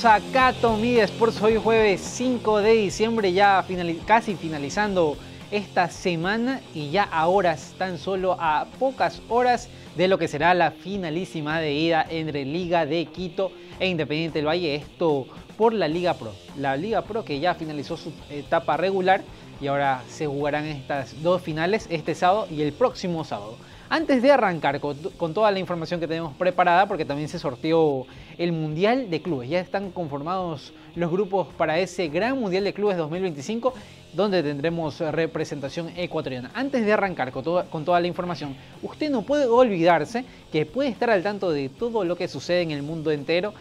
Bienvenidos a Cato Media Sports. Hoy jueves 5 de diciembre, ya casi finalizando esta semana y ya a horas, tan solo a pocas horas de lo que será la finalísima de ida entre Liga de Quito e Independiente del Valle. Esto por la Liga Pro. La Liga Pro que ya finalizó su etapa regular y ahora se jugarán estas dos finales este sábado y el próximo sábado. Antes de arrancar con, toda la información que tenemos preparada, porque también se sorteó el Mundial de Clubes, ya están conformados los grupos para ese Gran Mundial de Clubes 2025, donde tendremos representación ecuatoriana. Antes de arrancar con, con toda la información, usted no puede olvidarse que puede estar al tanto de todo lo que sucede en el mundo entero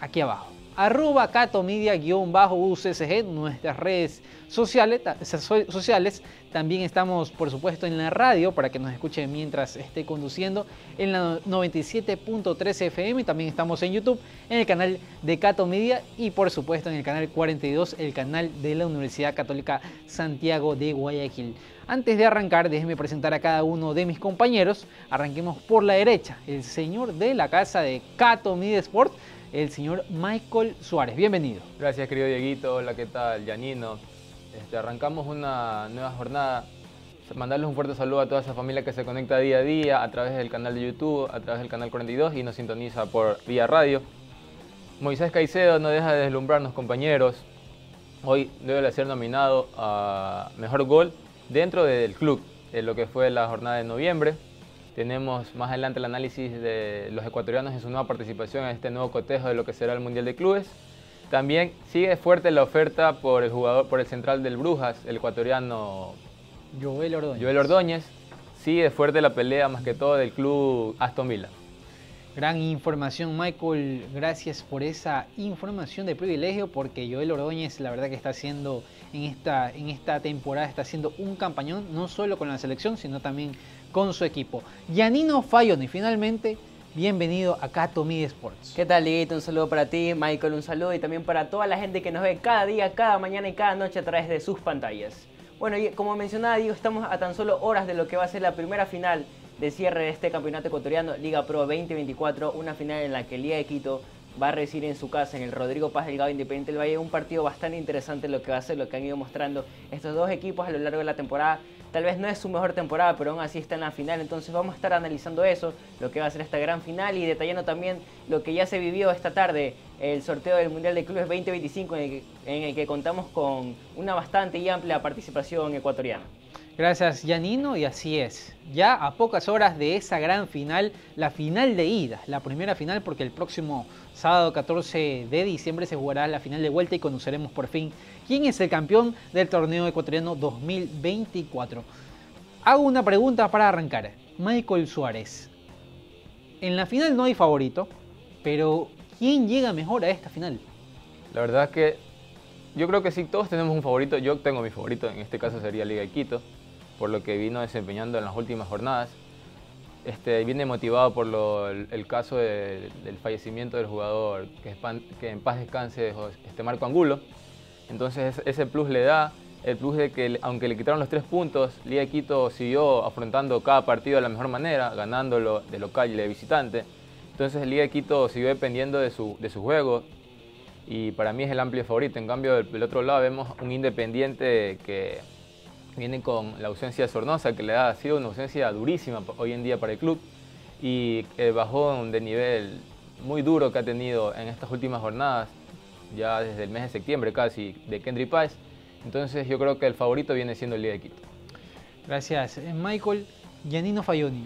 aquí abajo arroba catomedia-ucsg, nuestras redes sociales, sociales. También estamos, por supuesto, en la radio para que nos escuche mientras esté conduciendo en la 97.3 FM. También estamos en YouTube, en el canal de Cato Media y, por supuesto, en el canal 42, el canal de la Universidad Católica Santiago de Guayaquil. Antes de arrancar, déjenme presentar a cada uno de mis compañeros. Arranquemos por la derecha, el señor de la casa de Cato Media Sport el señor Michael Suárez. Bienvenido. Gracias, querido Dieguito. Hola, ¿qué tal, Yanino? Este, arrancamos una nueva jornada. Mandarles un fuerte saludo a toda esa familia que se conecta día a día a través del canal de YouTube, a través del canal 42 y nos sintoniza por vía radio. Moisés Caicedo no deja de deslumbrarnos, compañeros. Hoy debe ser nominado a Mejor Gol dentro del club, en lo que fue la jornada de noviembre. Tenemos más adelante el análisis de los ecuatorianos en su nueva participación en este nuevo cotejo de lo que será el Mundial de Clubes. También sigue fuerte la oferta por el jugador, por el central del Brujas, el ecuatoriano Joel Ordóñez. Joel Ordóñez. Sigue fuerte la pelea más que todo del club Aston Villa. Gran información, Michael. Gracias por esa información de privilegio, porque Joel Ordóñez, la verdad que está haciendo en esta, en esta temporada, está haciendo un campañón, no solo con la selección, sino también con su equipo. Yanino Fayoni, finalmente, bienvenido a Cato Media Sports. ¿Qué tal, Liguito? Un saludo para ti, Michael, un saludo y también para toda la gente que nos ve cada día, cada mañana y cada noche a través de sus pantallas. Bueno, y como mencionaba, digo, estamos a tan solo horas de lo que va a ser la primera final de cierre de este campeonato ecuatoriano, Liga Pro 2024, una final en la que Liga de Quito va a recibir en su casa, en el Rodrigo Paz Delgado Independiente del Valle, un partido bastante interesante lo que va a ser, lo que han ido mostrando estos dos equipos a lo largo de la temporada. Tal vez no es su mejor temporada, pero aún así está en la final. Entonces vamos a estar analizando eso, lo que va a ser esta gran final y detallando también lo que ya se vivió esta tarde, el sorteo del Mundial de Clubes 2025, en el que, en el que contamos con una bastante y amplia participación ecuatoriana. Gracias Yanino y así es. Ya a pocas horas de esa gran final, la final de ida, la primera final porque el próximo sábado 14 de diciembre se jugará la final de vuelta y conoceremos por fin quién es el campeón del torneo ecuatoriano 2024. Hago una pregunta para arrancar. Michael Suárez. En la final no hay favorito, pero ¿quién llega mejor a esta final? La verdad es que yo creo que sí, todos tenemos un favorito. Yo tengo mi favorito, en este caso sería Liga de Quito por lo que vino desempeñando en las últimas jornadas. Este, viene motivado por el, caso del fallecimiento del jugador, que, en paz descanse este Marco Angulo. Entonces ese plus le da, el plus de que aunque le quitaron los tres puntos, Liga Quito siguió afrontando cada partido de la mejor manera, ganándolo de local y de visitante. Entonces Liga Quito siguió dependiendo de su, de su juego y para mí es el amplio favorito. En cambio del otro lado vemos un Independiente que viene con la ausencia de Sornosa, que le ha sido una ausencia durísima hoy en día para el club y el bajón de nivel muy duro que ha tenido en estas últimas jornadas, ya desde el mes de septiembre casi, de Kendry Páez. Entonces yo creo que el favorito viene siendo el Liga de Quito. Gracias. Eh, Michael, Giannino Fayoni.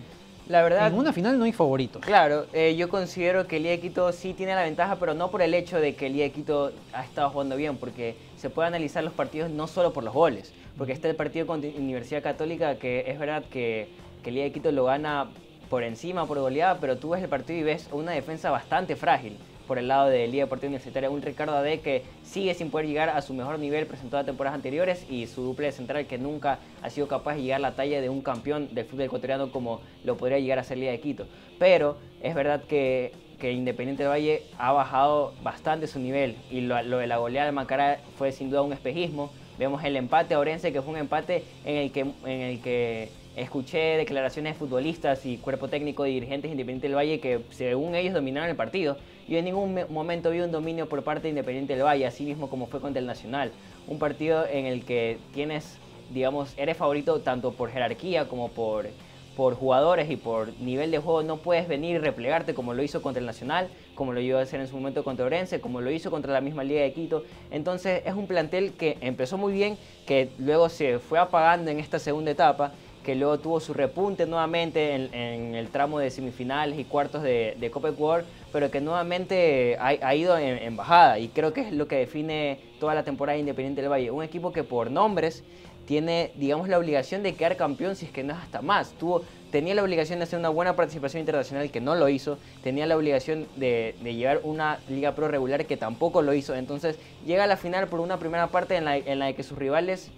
La verdad, en una final no hay favorito. Claro, eh, yo considero que el de Quito sí tiene la ventaja, pero no por el hecho de que el de Quito ha estado jugando bien, porque se puede analizar los partidos no solo por los goles, porque está el partido con Universidad Católica, que es verdad que, que el de Quito lo gana por encima, por goleada, pero tú ves el partido y ves una defensa bastante frágil por el lado de Liga Deportiva Universitaria, un Ricardo Ade que sigue sin poder llegar a su mejor nivel presentado a temporadas anteriores y su duple central que nunca ha sido capaz de llegar a la talla de un campeón del fútbol ecuatoriano como lo podría llegar a ser Liga de Quito. Pero es verdad que, que Independiente del Valle ha bajado bastante su nivel y lo, lo de la goleada de Macará fue sin duda un espejismo Vemos el empate a Orense, que fue un empate en el que, en el que escuché declaraciones de futbolistas y cuerpo técnico de dirigentes Independiente del Valle que según ellos dominaron el partido. Yo en ningún momento vi un dominio por parte de Independiente del Valle, así mismo como fue contra el Nacional. Un partido en el que tienes, digamos, eres favorito tanto por jerarquía como por por jugadores y por nivel de juego no puedes venir y replegarte como lo hizo contra el Nacional, como lo iba a hacer en su momento contra Orense, como lo hizo contra la misma Liga de Quito. Entonces es un plantel que empezó muy bien, que luego se fue apagando en esta segunda etapa, que luego tuvo su repunte nuevamente en, el tramo de semifinales y cuartos de, de Copa Ecuador, pero que nuevamente ha, ido en, bajada y creo que es lo que define toda la temporada Independiente del Valle. Un equipo que por nombres tiene, digamos, la obligación de quedar campeón si es que no es hasta más. Tuvo, tenía la obligación de hacer una buena participación internacional que no lo hizo, tenía la obligación de, llevar una Liga Pro regular que tampoco lo hizo. Entonces llega a la final por una primera parte en la, en la que sus rivales,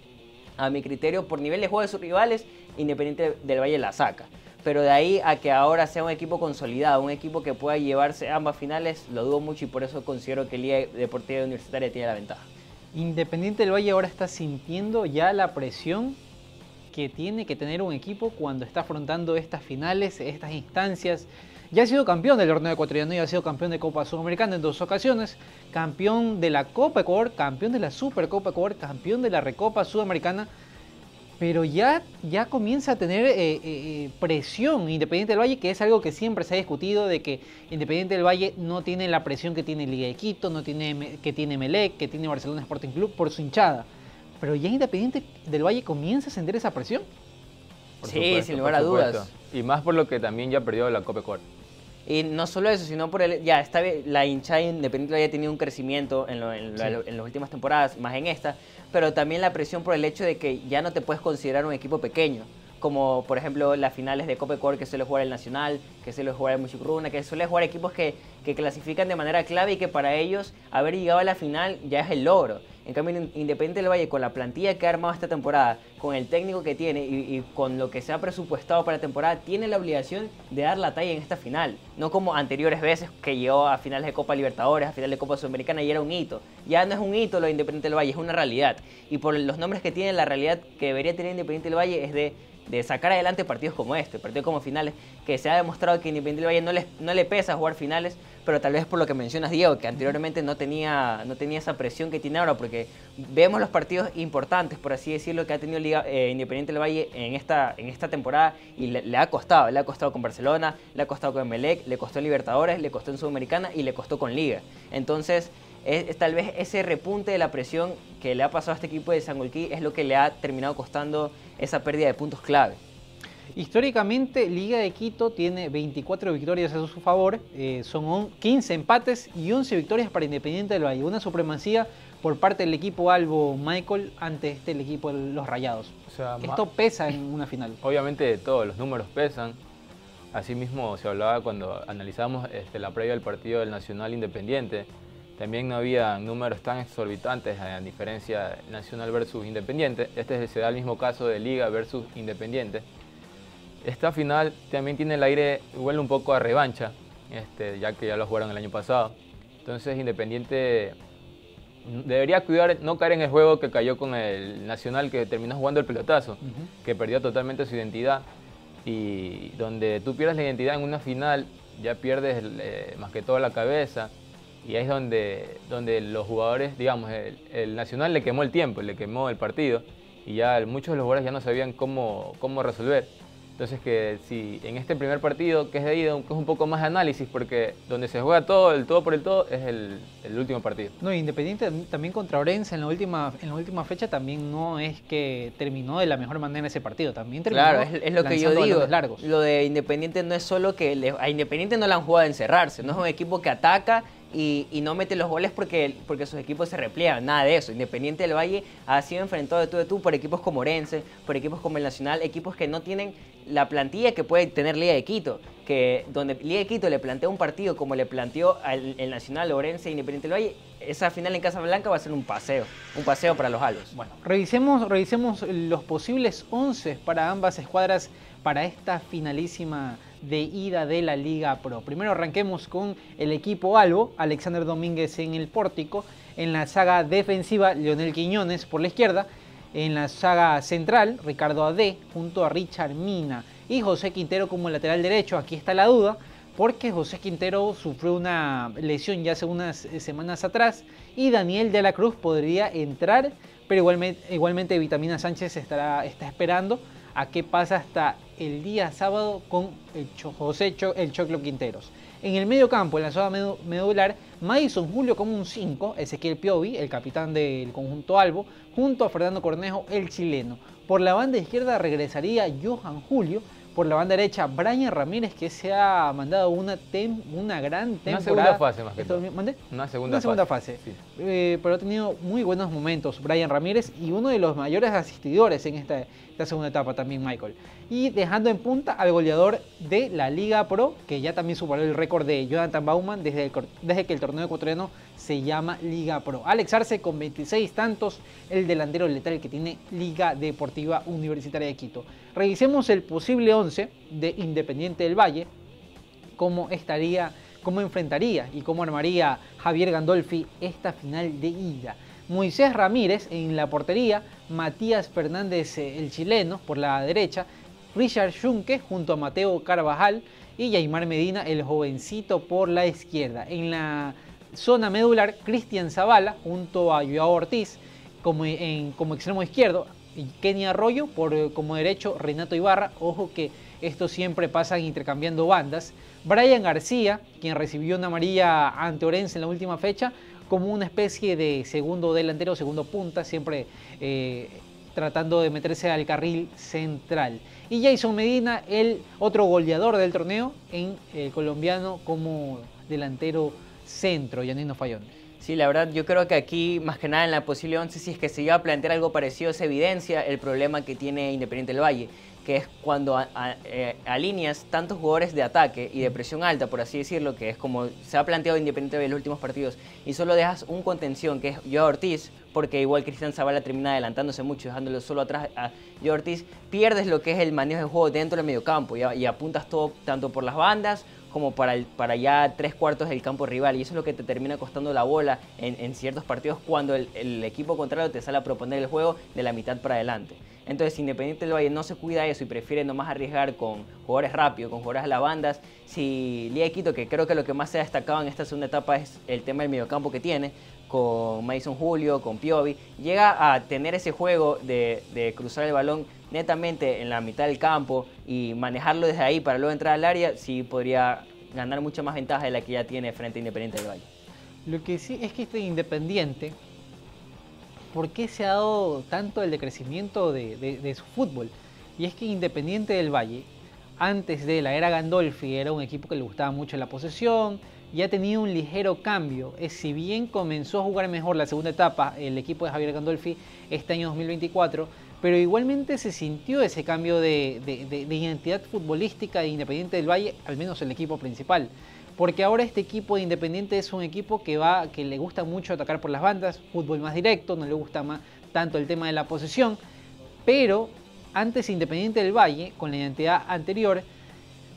a mi criterio, por nivel de juego de sus rivales, Independiente del Valle la saca. Pero de ahí a que ahora sea un equipo consolidado, un equipo que pueda llevarse ambas finales, lo dudo mucho y por eso considero que Liga Deportiva Universitaria tiene la ventaja. Independiente del Valle ahora está sintiendo ya la presión que tiene que tener un equipo cuando está afrontando estas finales, estas instancias. Ya ha sido campeón del torneo ecuatoriano y ha sido campeón de Copa Sudamericana en dos ocasiones, campeón de la Copa Ecuador, campeón de la Supercopa Ecuador, campeón de la Recopa Sudamericana pero ya, ya comienza a tener eh, eh, eh, presión Independiente del Valle, que es algo que siempre se ha discutido, de que Independiente del Valle no tiene la presión que tiene Liga de Quito, no tiene, que tiene Melec, que tiene Barcelona Sporting Club por su hinchada. Pero ya Independiente del Valle comienza a sentir esa presión. sí, sin lugar a dudas. Y más por lo que también ya perdió la Copa Ecuador. Y no solo eso, sino por el. Ya, está, la hinchada independiente había tenido un crecimiento en, en, en, las últimas temporadas, más en esta, pero también la presión por el hecho de que ya no te puedes considerar un equipo pequeño. Como por ejemplo las finales de Copa Ecuador que suele jugar el Nacional, que suele jugar el Muchucruna, que suele jugar equipos que, que clasifican de manera clave y que para ellos haber llegado a la final ya es el logro. En cambio, Independiente del Valle, con la plantilla que ha armado esta temporada, con el técnico que tiene y, con lo que se ha presupuestado para la temporada, tiene la obligación de dar la talla en esta final. No como anteriores veces que llegó a finales de Copa Libertadores, a finales de Copa Sudamericana y era un hito. Ya no es un hito lo de Independiente del Valle, es una realidad. Y por los nombres que tiene, la realidad que debería tener Independiente del Valle es de sacar adelante partidos como este, partidos como finales, que se ha demostrado que Independiente del Valle no no le pesa jugar finales, pero tal vez por lo que mencionas, Diego, que anteriormente no tenía, no tenía esa presión que tiene ahora, porque vemos los partidos importantes, por así decirlo, que ha tenido Liga, eh, Independiente del Valle en esta, en esta temporada y le, ha costado, le ha costado con Barcelona, le ha costado con Melec, le costó en Libertadores, le costó en Sudamericana y le costó con Liga. Entonces, es, tal vez ese repunte de la presión que le ha pasado a este equipo de Sangolquí es lo que le ha terminado costando esa pérdida de puntos clave. Históricamente, Liga de Quito tiene 24 victorias a su favor, eh, son 15 empates y 11 victorias para Independiente del Valle. Una supremacía por parte del equipo Albo Michael ante este el equipo de los Rayados. Esto pesa en una final. Obviamente todos los números pesan. Asimismo se hablaba cuando analizamos este, la previa del partido del Nacional Independiente. También no había números tan exorbitantes a diferencia Nacional versus Independiente. Este se da el mismo caso de Liga versus Independiente. Esta final también tiene el aire, huele un poco a revancha, este, ya que ya lo jugaron el año pasado. Entonces Independiente debería cuidar, no caer en el juego que cayó con el Nacional, que terminó jugando el pelotazo, que perdió totalmente su identidad. Y donde tú pierdes la identidad en una final, ya pierdes eh, más que todo la cabeza. Y ahí es donde, donde los jugadores, digamos, el, el, Nacional le quemó el tiempo, le quemó el partido. Y ya muchos de los jugadores ya no sabían cómo, cómo resolver. Entonces que si en este primer partido, que es de ida, es un poco más de análisis, porque donde se juega todo, el todo por el todo, es el, último partido. No, Independiente también contra Orense en la última en la última fecha también no es que terminó de la mejor manera ese partido, también terminó Claro, es, lo que yo digo. Largos. Lo de Independiente no es solo que a Independiente no le han jugado a encerrarse, no es un equipo que ataca y, no mete los goles porque, porque sus equipos se repliegan, nada de eso. Independiente del Valle ha sido enfrentado de tú de tú por equipos como Orense, por equipos como el Nacional, equipos que no tienen la plantilla que puede tener Liga de Quito, que donde Liga de Quito le plantea un partido como le planteó al, el Nacional, Orense Independiente del Valle, esa final en Casa Blanca va a ser un paseo, un paseo para los Albos. Bueno, revisemos, revisemos los posibles 11 para ambas escuadras para esta finalísima de ida de la Liga Pro. Primero arranquemos con el equipo Albo, Alexander Domínguez en el pórtico, en la saga defensiva Leonel Quiñones por la izquierda, En la saga central, Ricardo Ade junto a Richard Mina y José Quintero como lateral derecho. Aquí está la duda, porque José Quintero sufrió una lesión ya hace unas semanas atrás y Daniel de la Cruz podría entrar, pero igualmente, Vitamina Sánchez estará, está esperando a qué pasa hasta el día sábado con José el Choclo Quinteros. En el medio campo, en la zona medular, Madison Julio como un 5, Ezequiel Piovi, el capitán del conjunto Albo, junto a Fernando Cornejo, el chileno. Por la banda izquierda regresaría Johan Julio, por la banda derecha, Brian Ramírez, que se ha mandado una, una gran temporada. Una segunda fase más que todo. Una segunda, segunda fase. Eh, pero ha tenido muy buenos momentos Brian Ramírez y uno de los mayores asistidores en esta, esta segunda etapa también Michael. Y dejando en punta al goleador de la Liga Pro, que ya también superó el récord de Jonathan Bauman desde, desde que el torneo ecuatoriano se llama Liga Pro. Alex Arce con 26 tantos, el delantero letal que tiene Liga Deportiva Universitaria de Quito. Revisemos el posible 11 de Independiente del Valle, cómo estaría, cómo enfrentaría y cómo armaría Javier Gandolfi esta final de ida. Moisés Ramírez en la portería, Matías Fernández eh, el chileno por la derecha, Richard Schunke junto a Mateo Carvajal y Yaimar Medina el jovencito por la izquierda. En la zona medular, Cristian Zavala junto a Joao Ortiz como, en, como extremo izquierdo, y Kenny Arroyo por, eh, como derecho, Renato Ibarra. Ojo que esto siempre pasan intercambiando bandas. Brian García, quien recibió una amarilla ante Orense en la última fecha, como una especie de segundo delantero, segundo punta, siempre eh, tratando de meterse al carril central. Y Jason Medina, el otro goleador del torneo, en el colombiano como delantero centro, Yanino Fayón. Sí, la verdad, yo creo que aquí, más que nada en la posible 11, si es que se iba a plantear algo parecido, se evidencia el problema que tiene Independiente del Valle, que es cuando eh, alineas tantos jugadores de ataque y de presión alta, por así decirlo, que es como se ha planteado Independiente en los últimos partidos, y solo dejas un contención, que es Joao Ortiz, porque igual Cristian Zavala termina adelantándose mucho, dejándolo solo atrás a Joao Ortiz, pierdes lo que es el manejo de juego dentro del mediocampo y, y apuntas todo tanto por las bandas como para, el, ya tres cuartos del campo rival. Y eso es lo que te termina costando la bola en, ciertos partidos cuando el, equipo contrario te sale a proponer el juego de la mitad para adelante. Entonces, Independiente del Valle no se cuida eso y prefiere nomás arriesgar con jugadores rápidos, con jugadores a. Si Liga Quito, que creo que lo que más se ha destacado en esta segunda etapa es el tema del mediocampo que tiene, con Mason Julio, con Piovi, llega a tener ese juego de, de cruzar el balón netamente en la mitad del campo y manejarlo desde ahí para luego entrar al área, sí podría ganar mucha más ventaja de la que ya tiene frente a Independiente del Valle. Lo que sí es que este Independiente, ¿por qué se ha dado tanto el decrecimiento de, de, su fútbol? Y es que Independiente del Valle, antes de la era Gandolfi, era un equipo que le gustaba mucho la posesión, y ha tenido un ligero cambio. Es, si bien comenzó a jugar mejor la segunda etapa el equipo de Javier Gandolfi este año 2024, pero igualmente se sintió ese cambio de, identidad futbolística de Independiente del Valle, al menos el equipo principal. Porque ahora este equipo de Independiente es un equipo que, va, que le gusta mucho atacar por las bandas, fútbol más directo, no le gusta más, tanto el tema de la posesión, pero antes Independiente del Valle, con la identidad anterior,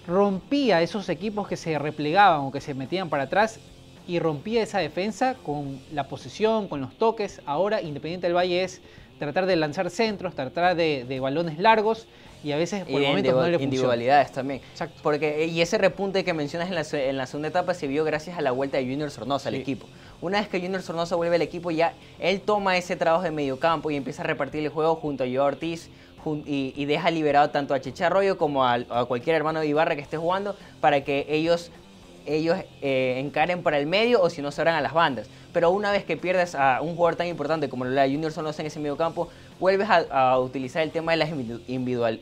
rompía esos equipos que se replegaban o que se metían para atrás y rompía esa defensa con la posesión, con los toques. Ahora Independiente del Valle es tratar de lanzar centros, tratar de, balones largos y a veces por momentos no le individualidades también. Porque, y ese repunte que mencionas en la, en la, segunda etapa se vio gracias a la vuelta de Junior Sornosa al equipo. Una vez que Junior Sornosa vuelve al equipo, ya él toma ese trabajo de mediocampo y empieza a repartir el juego junto a Joe Ortiz y, deja liberado tanto a Checha Arroyo como a, cualquier hermano de Ibarra que esté jugando para que ellos ellos eh, encaren para el medio o si no se abran a las bandas. Pero una vez que pierdes a un jugador tan importante como la Junior Sonosa en ese medio campo, vuelves a, utilizar el tema de las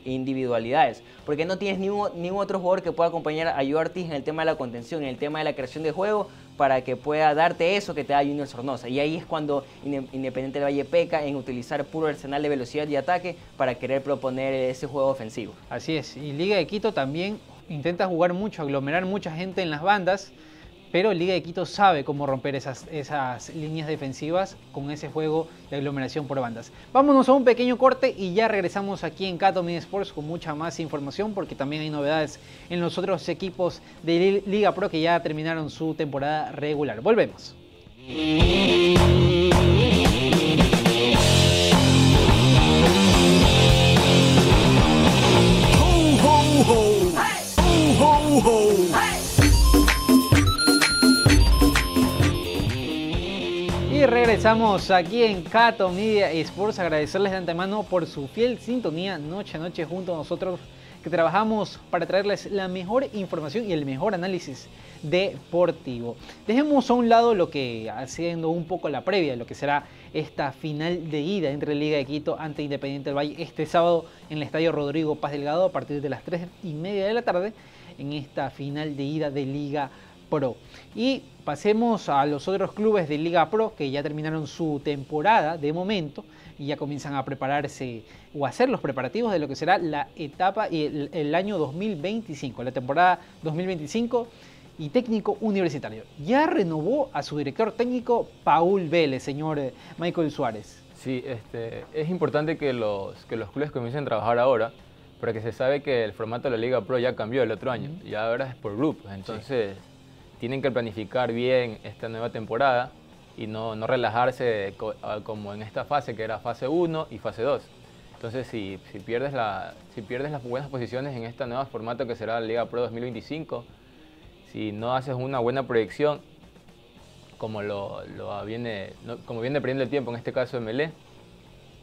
individualidades. Porque no tienes ningún, ningún otro jugador que pueda acompañar a Joe en el tema de la contención, en el tema de la creación de juego, para que pueda darte eso que te da Junior Sornosa. Y ahí es cuando Independiente del Valle peca en utilizar puro arsenal de velocidad y ataque para querer proponer ese juego ofensivo. Así es. Y Liga de Quito también intenta jugar mucho, aglomerar mucha gente en las bandas, pero Liga de Quito sabe cómo romper esas, esas líneas defensivas con ese juego de aglomeración por bandas. Vámonos a un pequeño corte y ya regresamos aquí en Cato Sports con mucha más información porque también hay novedades en los otros equipos de Liga Pro que ya terminaron su temporada regular. Volvemos. Regresamos aquí en Cato Media Sports. Agradecerles de antemano por su fiel sintonía noche a noche junto a nosotros que trabajamos para traerles la mejor información y el mejor análisis deportivo. Dejemos a un lado lo que haciendo un poco la previa de lo que será esta final de ida entre Liga de Quito ante Independiente del Valle este sábado en el Estadio Rodrigo Paz Delgado a partir de las 3 y media de la tarde en esta final de ida de Liga Pro. Y pasemos a los otros clubes de Liga Pro que ya terminaron su temporada de momento y ya comienzan a prepararse o a hacer los preparativos de lo que será la etapa y el, año 2025, la temporada 2025 y técnico universitario. Ya renovó a su director técnico Paul Vélez, señor Michael Suárez. Sí, este, es importante que los, que los clubes comiencen a trabajar ahora, porque se sabe que el formato de la Liga Pro ya cambió el otro año, y ahora es por grupos, entonces tienen que planificar bien esta nueva temporada y no, no relajarse como en esta fase, que era fase 1 y fase 2. Entonces, si, si, pierdes la, si pierdes las buenas posiciones en este nuevo formato que será la Liga Pro 2025, si no haces una buena proyección, como, lo, lo viene, como viene perdiendo el tiempo, en este caso Melé,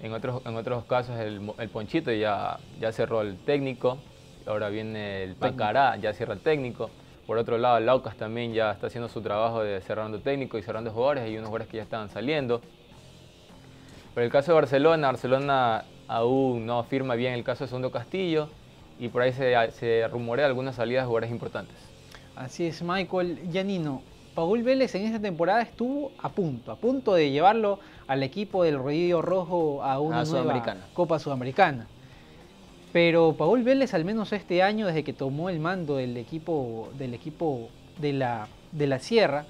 en otros, en otros casos el, el Ponchito ya, ya cerró el técnico, ahora viene el Pacará, ya cierra el técnico. Por otro lado, Laucas también ya está haciendo su trabajo de cerrando técnico y cerrando jugadores. Hay unos jugadores que ya están saliendo. Pero el caso de Barcelona, Barcelona aún no firma bien el caso de Segundo Castillo y por ahí se, se rumorea algunas salidas de jugadores importantes. Así es, Michael. Yanino, Paul Vélez en esta temporada estuvo a punto, a punto de llevarlo al equipo del Rodillo Rojo a una nueva Copa Sudamericana. Pero Paul Vélez, al menos este año, desde que tomó el mando del equipo, del equipo de, la, de la Sierra,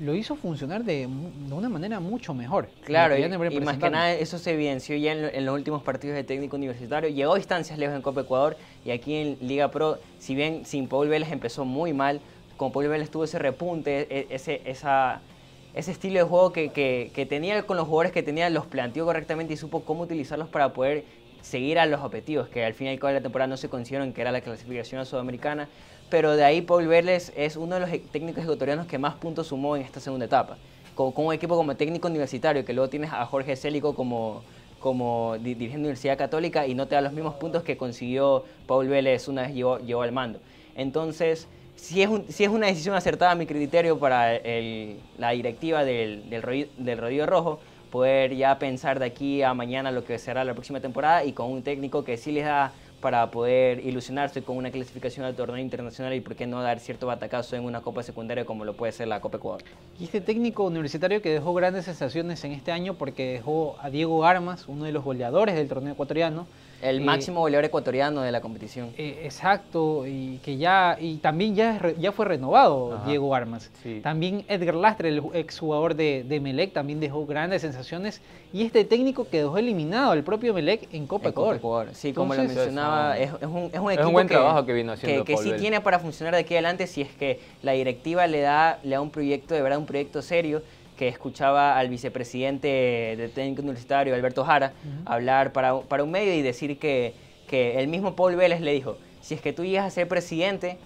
lo hizo funcionar de, una manera mucho mejor. Claro, y, más que nada eso se evidenció ya en, los últimos partidos de técnico universitario. Llegó a instancias lejos en Copa Ecuador y aquí en Liga Pro, si bien sin Paul Vélez empezó muy mal, con Paul Vélez tuvo ese repunte, e, ese, esa, ese estilo de juego que, que, que tenía con los jugadores que tenía, los planteó correctamente y supo cómo utilizarlos para poder seguir a los objetivos, que al final y cabo de la temporada no se consiguieron, que era la clasificación sudamericana. Pero de ahí Paul Vélez es uno de los e-, técnicos ecuatorianos que más puntos sumó en esta segunda etapa. Con, un equipo como técnico universitario, que luego tienes a Jorge Célico como, como dirigente de Universidad Católica y no te da los mismos puntos que consiguió Paul Vélez una vez llegó, llegó al mando. Entonces, si es, si es una decisión acertada a mi criterio para la directiva del, del, Rojo, poder ya pensar de aquí a mañana lo que será la próxima temporada y con un técnico que sí les da para poder ilusionarse con una clasificación al torneo internacional y por qué no dar cierto batacazo en una copa secundaria como lo puede ser la Copa Ecuador. Y este técnico universitario que dejó grandes sensaciones en este año porque dejó a Diego Armas, uno de los goleadores del torneo ecuatoriano, el eh, máximo goleador ecuatoriano de la competición. Eh, exacto, y que ya y también ya, ya fue renovado Diego Armas. También Edgar Lastre, el exjugador de, de Melec, también dejó grandes sensaciones. Y este técnico que dejó eliminado al propio Melec en Copa Ecuador. Sí, como lo mencionaba, es, un, es un equipo buen que, trabajo que vino haciendo que, sí tiene para funcionar de aquí adelante si es que la directiva le da, le da un proyecto, de verdad un proyecto serio que escuchaba al vicepresidente de técnico universitario, Alberto Jara, hablar para, para, un medio y decir que, que, el mismo Paul Vélez le dijo, si es que tú llegas a ser presidente,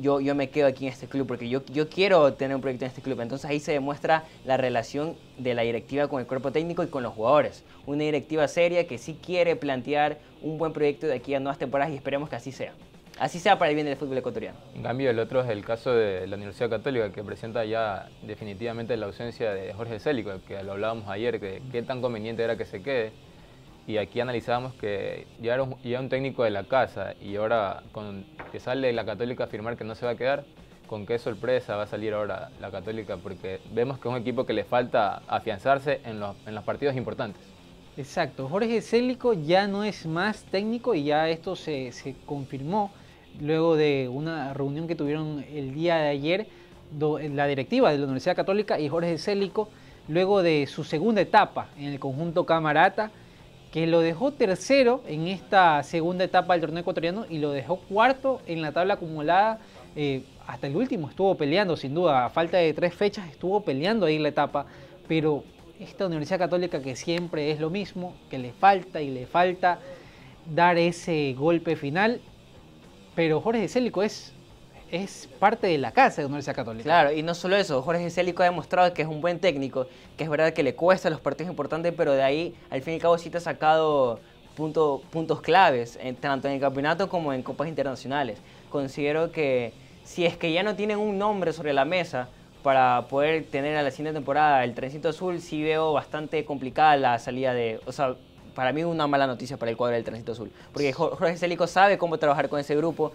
yo, yo me quedo aquí en este club, porque yo, yo quiero tener un proyecto en este club. Entonces ahí se demuestra la relación de la directiva con el cuerpo técnico y con los jugadores. Una directiva seria que sí quiere plantear un buen proyecto de aquí a nuevas temporadas y esperemos que así sea así sea para el bien del fútbol ecuatoriano. En cambio, el otro es el caso de la Universidad Católica, que presenta ya definitivamente la ausencia de Jorge Célico, que lo hablábamos ayer, que qué tan conveniente era que se quede. Y aquí analizábamos que ya era un, ya un técnico de la casa y ahora con que sale la Católica a afirmar que no se va a quedar, con qué sorpresa va a salir ahora la Católica, porque vemos que es un equipo que le falta afianzarse en los, en los partidos importantes. Exacto, Jorge Célico ya no es más técnico y ya esto se, se confirmó luego de una reunión que tuvieron el día de ayer la directiva de la Universidad Católica y Jorge Célico, luego de su segunda etapa en el conjunto Camarata, que lo dejó tercero en esta segunda etapa del torneo ecuatoriano y lo dejó cuarto en la tabla acumulada. Eh, hasta el último estuvo peleando, sin duda, a falta de tres fechas estuvo peleando ahí la etapa, pero esta Universidad Católica que siempre es lo mismo, que le falta y le falta dar ese golpe final, pero Jorge Célico es, es parte de la casa de Universidad Católica. Claro, y no solo eso, Jorge Célico ha demostrado que es un buen técnico, que es verdad que le cuesta los partidos importantes, pero de ahí, al fin y al cabo, sí te ha sacado puntos claves, tanto en el campeonato como en copas internacionales. Considero que si es que ya no tienen un nombre sobre la mesa para poder tener a la siguiente temporada el trencito azul, sí veo bastante complicada la salida de... para mí una mala noticia para el cuadro del Trencito Azul. Porque Jorge Célico sabe cómo trabajar con ese grupo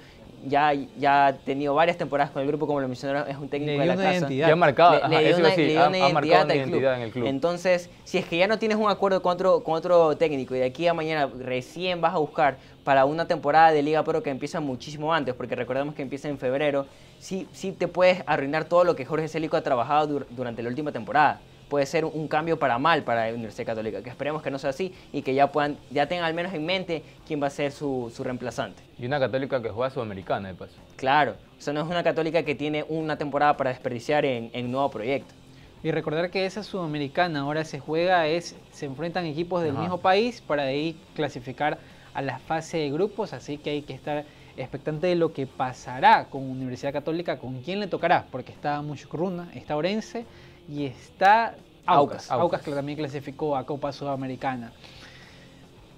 ya, ya ha tenido varias temporadas con el grupo, como lo mencionaron, es un técnico de la casa. Identidad. Ya ha marcado, le, dio una, identidad, en el club. Entonces, si es que ya no tienes un acuerdo con otro, con otro técnico y de aquí a mañana recién vas a buscar para una temporada de Liga Pro que empieza muchísimo antes, porque recordemos que empieza en febrero, sí, sí te puedes arruinar todo lo que Jorge Célico ha trabajado durante la última temporada puede ser un cambio para mal para la Universidad Católica, que esperemos que no sea así y que ya puedan, ya tengan al menos en mente quién va a ser su, reemplazante. Y una católica que juega sudamericana, de paso. Claro, o sea, no es una católica que tiene una temporada para desperdiciar en, en nuevo proyecto. Y recordar que esa sudamericana ahora se juega, es se enfrentan equipos del mismo país para ahí clasificar a la fase de grupos, así que hay que estar expectante de lo que pasará con Universidad Católica, con quién le tocará, porque está Muchucruna, está Orense y está Aucas. Aucas, que también clasificó a Copa Sudamericana.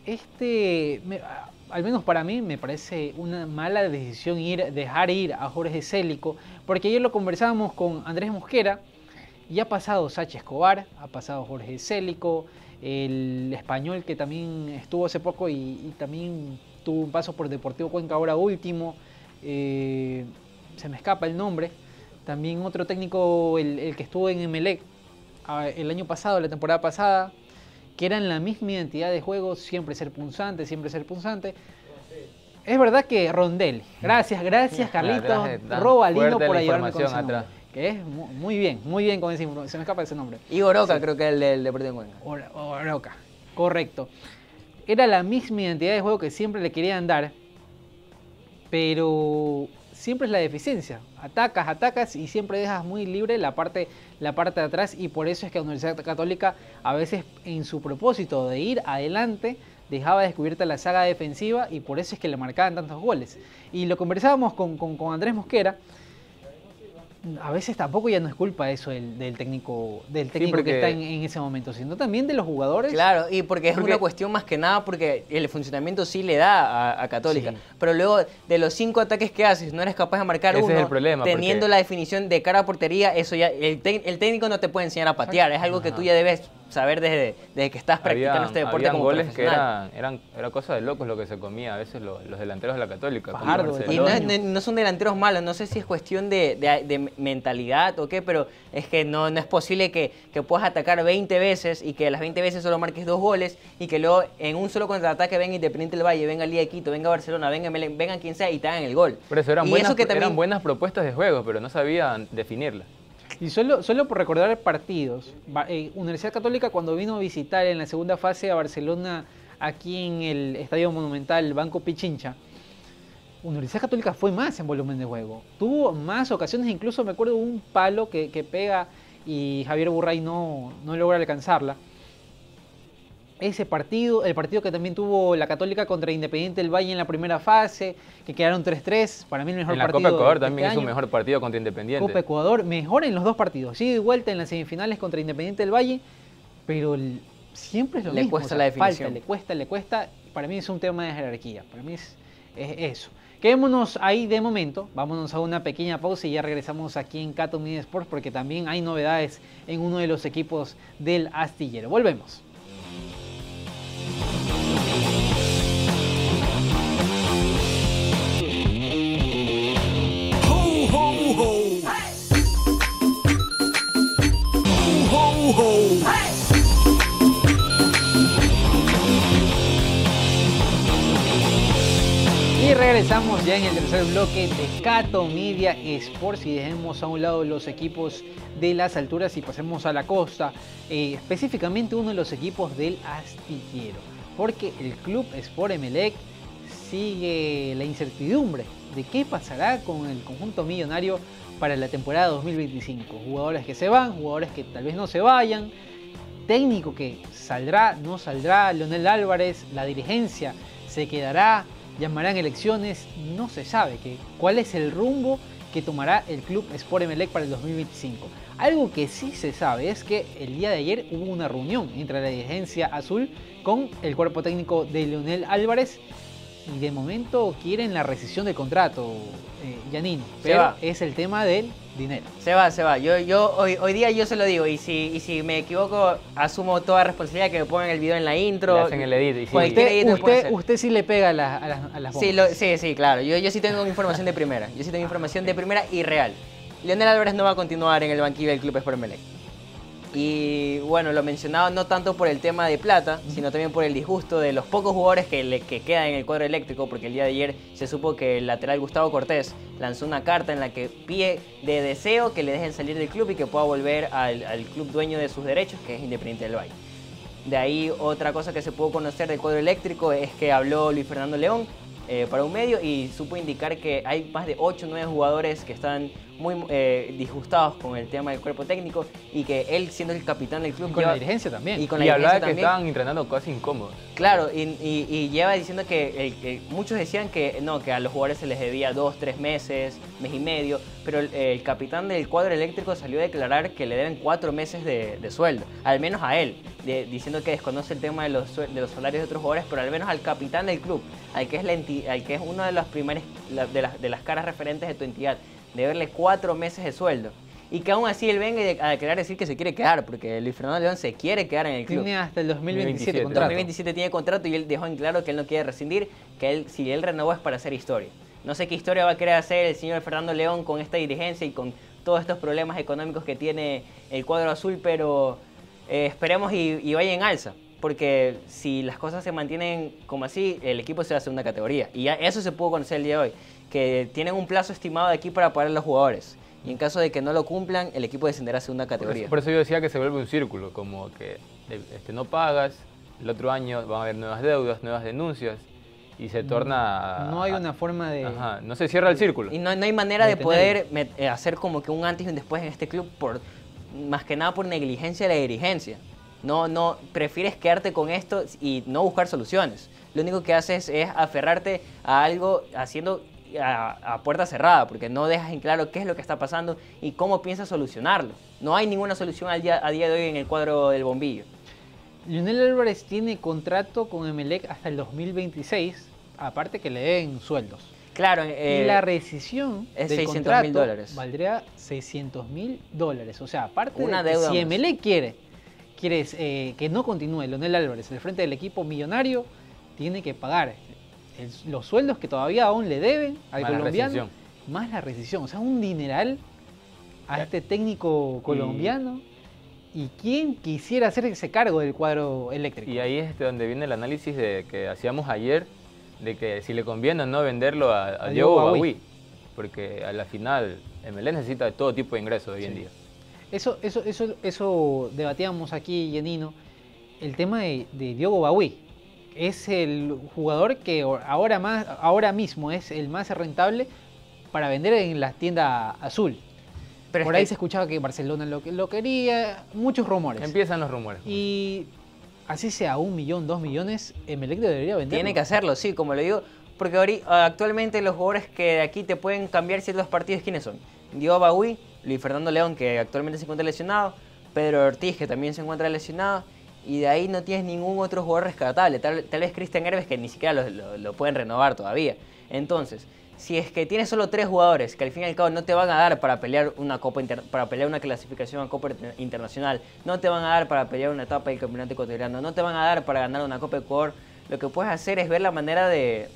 Este, al menos para mí, me parece una mala decisión ir, dejar ir a Jorge Célico, porque ayer lo conversábamos con Andrés Mosquera y ha pasado Sachi Escobar, ha pasado Jorge Célico, el español que también estuvo hace poco y, también tuvo un paso por Deportivo Cuenca ahora último, eh, se me escapa el nombre, también otro técnico, el, que estuvo en Emelec el año pasado, la temporada pasada, que eran la misma identidad de juego, siempre ser punzante, siempre ser punzante. Es verdad que Rondelli. Gracias, gracias Carlitos. Robalino por ayudarme con ese. Que es muy bien, muy bien con ese Se me escapa ese nombre. Igor Oca, creo que es el del Deportivo de Cuenca. Oroca, correcto. Era la misma identidad de juego que siempre le querían dar, pero siempre es la deficiencia. Atacas, atacas y siempre dejas muy libre la parte, la parte de atrás y por eso es que la Universidad Católica a veces en su propósito de ir adelante dejaba descubierta la saga defensiva y por eso es que le marcaban tantos goles. Y lo conversábamos con, con Andrés Mosquera a veces tampoco ya no es culpa eso del, técnico del técnico que está en, ese momento, sino también de los jugadores. Claro, y porque es una cuestión más que nada porque el funcionamiento sí le da a, Católica, pero luego de los cinco ataques que haces, no eres capaz de marcar uno, teniendo la definición de cara a portería, eso ya el, el, técnico no te puede enseñar a patear, es algo que tú ya debes saber desde, desde que estás practicando este deporte como goles que eran, eran, era cosa de locos lo que se comía a veces los, delanteros de la Católica. y no, son delanteros malos, no sé si es cuestión de, de, mentalidad o qué, pero es que no, no es posible que, que, puedas atacar 20 veces y que las 20 veces solo marques dos goles y que luego en un solo contraataque venga Independiente del Valle, venga Liga de Quito, venga Barcelona, venga vengan quien sea y te hagan el gol. Por eso eran, buenas, eran buenas propuestas de juego, pero no sabían definirlas. Y solo, solo por recordar partidos, eh, Universidad Católica cuando vino a visitar en la segunda fase a Barcelona, aquí en el Estadio Monumental Banco Pichincha, Universidad Católica fue más en volumen de juego. Tuvo más ocasiones, incluso me acuerdo un palo que, que pega y Javier Burray no, no logra alcanzarla ese partido, el partido que también tuvo la Católica contra Independiente del Valle en la primera fase, que quedaron 3-3, para mí el mejor partido. En la Copa Ecuador también es un mejor partido contra Independiente. Copa Ecuador, mejor en los dos partidos, sí, de vuelta en las semifinales contra Independiente del Valle, pero siempre es lo le mismo. Cuesta la definición. le cuesta, le cuesta, para mí es un tema de jerarquía, para mí es, eso. Quedémonos ahí de momento, vámonos a una pequeña pausa y ya regresamos aquí en Cato Media Sports porque también hay novedades en uno de los equipos del astillero. Volvemos. Y regresamos ya en el tercer bloque de Cato Media Sports y dejemos a un lado los equipos de las alturas y pasemos a la costa, eh, específicamente uno de los equipos del astillero, porque el club Sport Emelec sigue la incertidumbre de qué pasará con el conjunto millonario para la temporada 2025. Jugadores que se van, jugadores que tal vez no se vayan, técnico que saldrá, no saldrá, Leonel Álvarez, la dirigencia se quedará, llamarán elecciones, no se sabe que, cuál es el rumbo que tomará el club Sport Emelec para el 2025. Algo que sí se sabe es que el día de ayer hubo una reunión entre la dirigencia azul con el cuerpo técnico de Leonel Álvarez y de momento quieren la rescisión del contrato, eh, Yanino, pero es el tema del dinero. Se va, se va. Yo, yo hoy, hoy día yo se lo digo y si, y si me equivoco asumo toda responsabilidad que me pongan el video en la intro. hacen el edit. Y usted, usted, sí le pega a, las, a las sí, sí, sí, claro. Yo, yo sí tengo información de primera. Yo sí tengo información de primera y real. Leonel Álvarez no va a continuar en el banquillo del Club Sport Melec. Y bueno, lo mencionaba no tanto por el tema de plata, sino también por el disgusto de los pocos jugadores que, le, que quedan en el cuadro eléctrico, porque el día de ayer se supo que el lateral Gustavo Cortés lanzó una carta en la que pide de deseo que le dejen salir del club y que pueda volver al, club dueño de sus derechos, que es Independiente del Valle. De ahí otra cosa que se pudo conocer del cuadro eléctrico es que habló Luis Fernando León, eh, para un medio y supo indicar que hay más de 8 o 9 jugadores que están muy eh, disgustados con el tema del cuerpo técnico y que él siendo el capitán del club... con la dirigencia también. Y, con la hablaba que estaban entrenando casi incómodos. Claro, y, lleva diciendo que, muchos decían que no, que a los jugadores se les debía dos, tres meses, mes y medio, pero el, capitán del cuadro eléctrico salió a declarar que le deben cuatro meses de, sueldo, al menos a él, diciendo que desconoce el tema de los, de los salarios de otros jugadores, pero al menos al capitán del club, al que es, la al que es una de las primeras, de, las, de las caras referentes de tu entidad, de verle cuatro meses de sueldo. Y que aún así él venga a declarar decir que se quiere quedar, porque Luis Fernando León se quiere quedar en el club. Tiene hasta el 2027 contrato. 2027 tiene contrato y él dejó en claro que él no quiere rescindir, que él, si él renovó es para hacer historia. No sé qué historia va a querer hacer el señor Fernando León con esta dirigencia y con todos estos problemas económicos que tiene el cuadro azul, pero eh, esperemos y, vaya en alza porque si las cosas se mantienen como así, el equipo se va a segunda categoría. Y eso se pudo conocer el día de hoy que tienen un plazo estimado de aquí para pagar a los jugadores. Y en caso de que no lo cumplan, el equipo descenderá a segunda categoría. Por eso, yo decía que se vuelve un círculo, como que este, no pagas, el otro año van a haber nuevas deudas, nuevas denuncias, y se torna... No hay una forma de... Ajá, no se cierra el círculo. Y no, hay manera de, poder eh, hacer como que un antes y un después en este club, por más que nada por negligencia de la dirigencia. No, no, prefieres quedarte con esto y no buscar soluciones. Lo único que haces es aferrarte a algo haciendo a, puerta cerrada, porque no dejas en claro qué es lo que está pasando y cómo piensas solucionarlo. No hay ninguna solución al día, a día de hoy en el cuadro del bombillo. Lionel Álvarez tiene contrato con Emelec hasta el 2026, aparte que le den sueldos. Claro, y eh, la rescisión es del 600 contrato dólares. valdría 600 mil dólares. O sea, aparte Una de si Emelec quiere, quiere eh, que no continúe Lionel Álvarez al frente del equipo millonario, tiene que pagar los sueldos que todavía aún le deben al colombiano, más la rescisión. O sea, un dineral a este técnico colombiano. Y... quién quisiera hacerse cargo del cuadro eléctrico? Y ahí es donde viene el análisis de que hacíamos ayer, de que si le conviene o no venderlo a, a, Diogo porque a la final MLE necesita todo tipo de ingresos hoy en día. Eso, eso, eso, eso debatíamos aquí, Yenino, el tema de, de Diogo Bawi es el jugador que ahora, más, ahora mismo es el más rentable para vender en la tienda azul. Pero Por ahí se escuchaba que Barcelona lo, lo quería, muchos rumores. Empiezan los rumores. Y así sea un millón, dos millones, Emelec debería vender. Tiene que hacerlo, sí, como le digo, porque actualmente los jugadores que de aquí te pueden cambiar ciertos partidos, ¿quiénes son? Diego Bagui, Luis Fernando León, que actualmente se encuentra lesionado, Pedro Ortiz, que también se encuentra lesionado, y de ahí no tienes ningún otro jugador rescatable. Tal, vez Cristian Herves que ni siquiera lo, pueden renovar todavía. Entonces, si es que tienes solo tres jugadores que al fin y al cabo no te van a dar para pelear una copa para pelear una clasificación a Copa Internacional, no te van a dar para pelear una etapa del Campeonato Ecuatoriano, no te van a dar para ganar una Copa Ecuador, lo que puedes hacer es ver la manera de,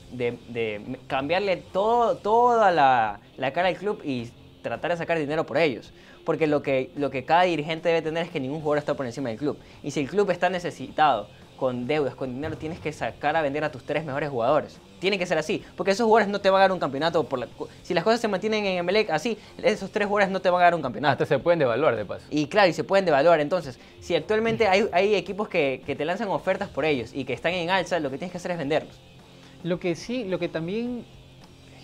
cambiarle todo, toda la, la cara al club y tratar de sacar dinero por ellos porque lo que, lo que cada dirigente debe tener es que ningún jugador está por encima del club. Y si el club está necesitado, con deudas, con dinero, tienes que sacar a vender a tus tres mejores jugadores. Tiene que ser así, porque esos jugadores no te van a dar un campeonato. Por si las cosas se mantienen en Emelec así, esos tres jugadores no te van a dar un campeonato. Hasta se pueden devaluar de paso. Y claro, y se pueden devaluar. Entonces, si actualmente hay, hay equipos que, que te lanzan ofertas por ellos y que están en alza, lo que tienes que hacer es venderlos. Lo que sí, lo que también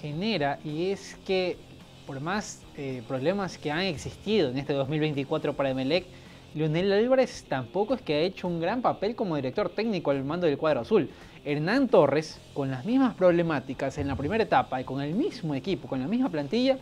genera y es que por más eh, problemas que han existido en este 2024 para Emelec, Leonel Álvarez tampoco es que ha hecho un gran papel como director técnico al mando del cuadro azul. Hernán Torres, con las mismas problemáticas en la primera etapa y con el mismo equipo, con la misma plantilla,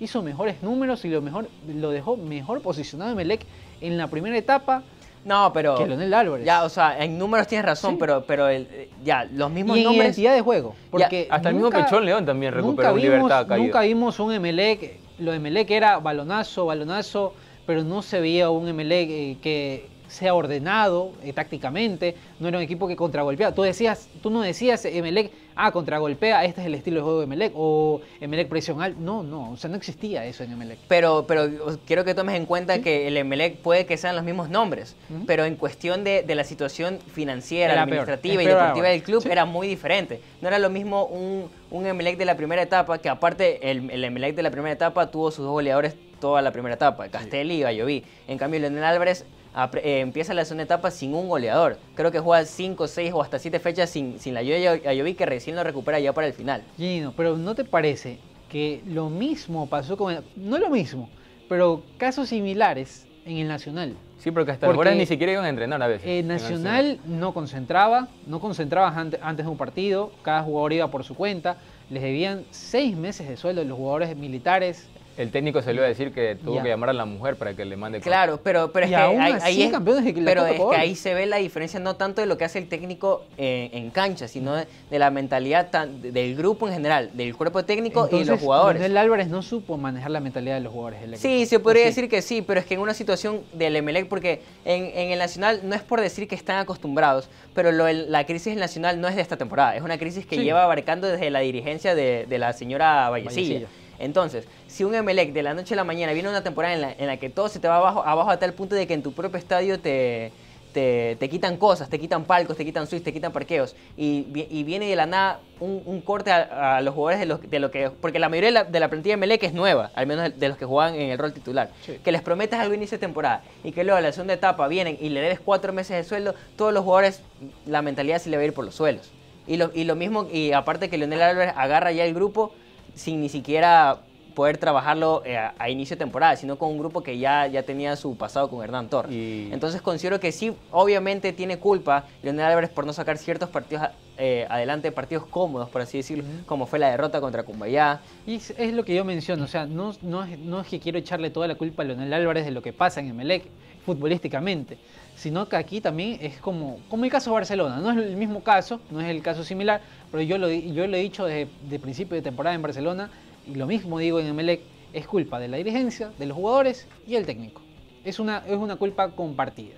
hizo mejores números y lo, mejor, lo dejó mejor posicionado Emelec en la primera etapa no, pero. Que Leonel Álvarez. Ya, o sea, en números tienes razón, pero, pero el, ya, los mismos y en nombres. identidad de juego. Porque hasta el mismo Pechón León también recuperó vimos, libertad. Nunca vimos un Emelec. Lo de Emelec era balonazo, balonazo, pero no se veía un Emelec eh, que sea ordenado eh, tácticamente, no era un equipo que contragolpeaba. Tú decías, tú no decías Emelec, ah, contragolpea, este es el estilo de juego de Emelec, o Emelec presión alta. No, no, o sea, no existía eso en Emelec. Pero, pero quiero que tomes en cuenta que el Emelec puede que sean los mismos nombres, pero en cuestión de, la situación financiera, administrativa y deportiva del club era muy diferente. No era lo mismo un, un Emelec de la primera etapa, que aparte el, el Emelec de la primera etapa tuvo sus dos goleadores toda la primera etapa, Castelli y Bayoví. En cambio, Leonel Álvarez eh, empieza la segunda etapa sin un goleador. Creo que juega 5, 6 o hasta 7 fechas sin, sin la Ayoví que recién lo recupera ya para el final. Gino, pero ¿no te parece que lo mismo pasó con... no lo mismo, pero casos similares en el Nacional? Sí, porque hasta ahora ni siquiera iban a entrenar a veces. El Nacional no concentraba, no concentraba antes, antes de un partido, cada jugador iba por su cuenta, les debían seis meses de sueldo los jugadores militares, el técnico se le iba a decir que tuvo que llamar a la mujer para que le mande Claro, pero, pero es que ahí, es, pero es que ahí se ve la diferencia no tanto de lo que hace el técnico en, cancha, sino de, la mentalidad del grupo en general, del cuerpo técnico y de los jugadores. El Álvarez no supo manejar la mentalidad de los jugadores. sí, se podría decir que sí, pero es que en una situación del Emelec, porque en, el Nacional no es por decir que están acostumbrados, pero la crisis Nacional no es de esta temporada, es una crisis que lleva abarcando desde la dirigencia de, la señora Vallecilla. Entonces, si un Emelec de la noche a la mañana viene una temporada en la, que todo se te va abajo, abajo a tal punto de que en tu propio estadio te, te, quitan cosas, te quitan palcos, te quitan suites, te quitan parqueos, y, viene de la nada un, corte a, los jugadores de lo, que... Porque la mayoría de la, plantilla de Emelec es nueva, al menos de los que juegan en el rol titular. Que les prometes algo inicio de temporada y que luego a la segunda etapa vienen y le debes cuatro meses de sueldo, todos los jugadores, la mentalidad se le va a ir por los suelos. Y lo, y lo mismo, y aparte que Leonel Álvarez agarra ya el grupo sin ni siquiera poder trabajarlo eh, a, inicio de temporada, sino con un grupo que ya, ya tenía su pasado con Hernán Torres. Entonces considero que sí, obviamente tiene culpa Leonel Álvarez por no sacar ciertos partidos eh, adelante, partidos cómodos, por así decirlo, como fue la derrota contra Cumbayá. Y es, lo que yo menciono, o sea, no, no, no, es que quiero echarle toda la culpa a Leonel Álvarez de lo que pasa en Emelec futbolísticamente, sino que aquí también es como, como el caso de Barcelona, no es el mismo caso, no es el caso similar, pero yo lo, yo lo he dicho desde, principio de temporada en Barcelona, y lo mismo digo en Emelec, es culpa de la dirigencia, de los jugadores y el técnico. Es una, es una culpa compartida.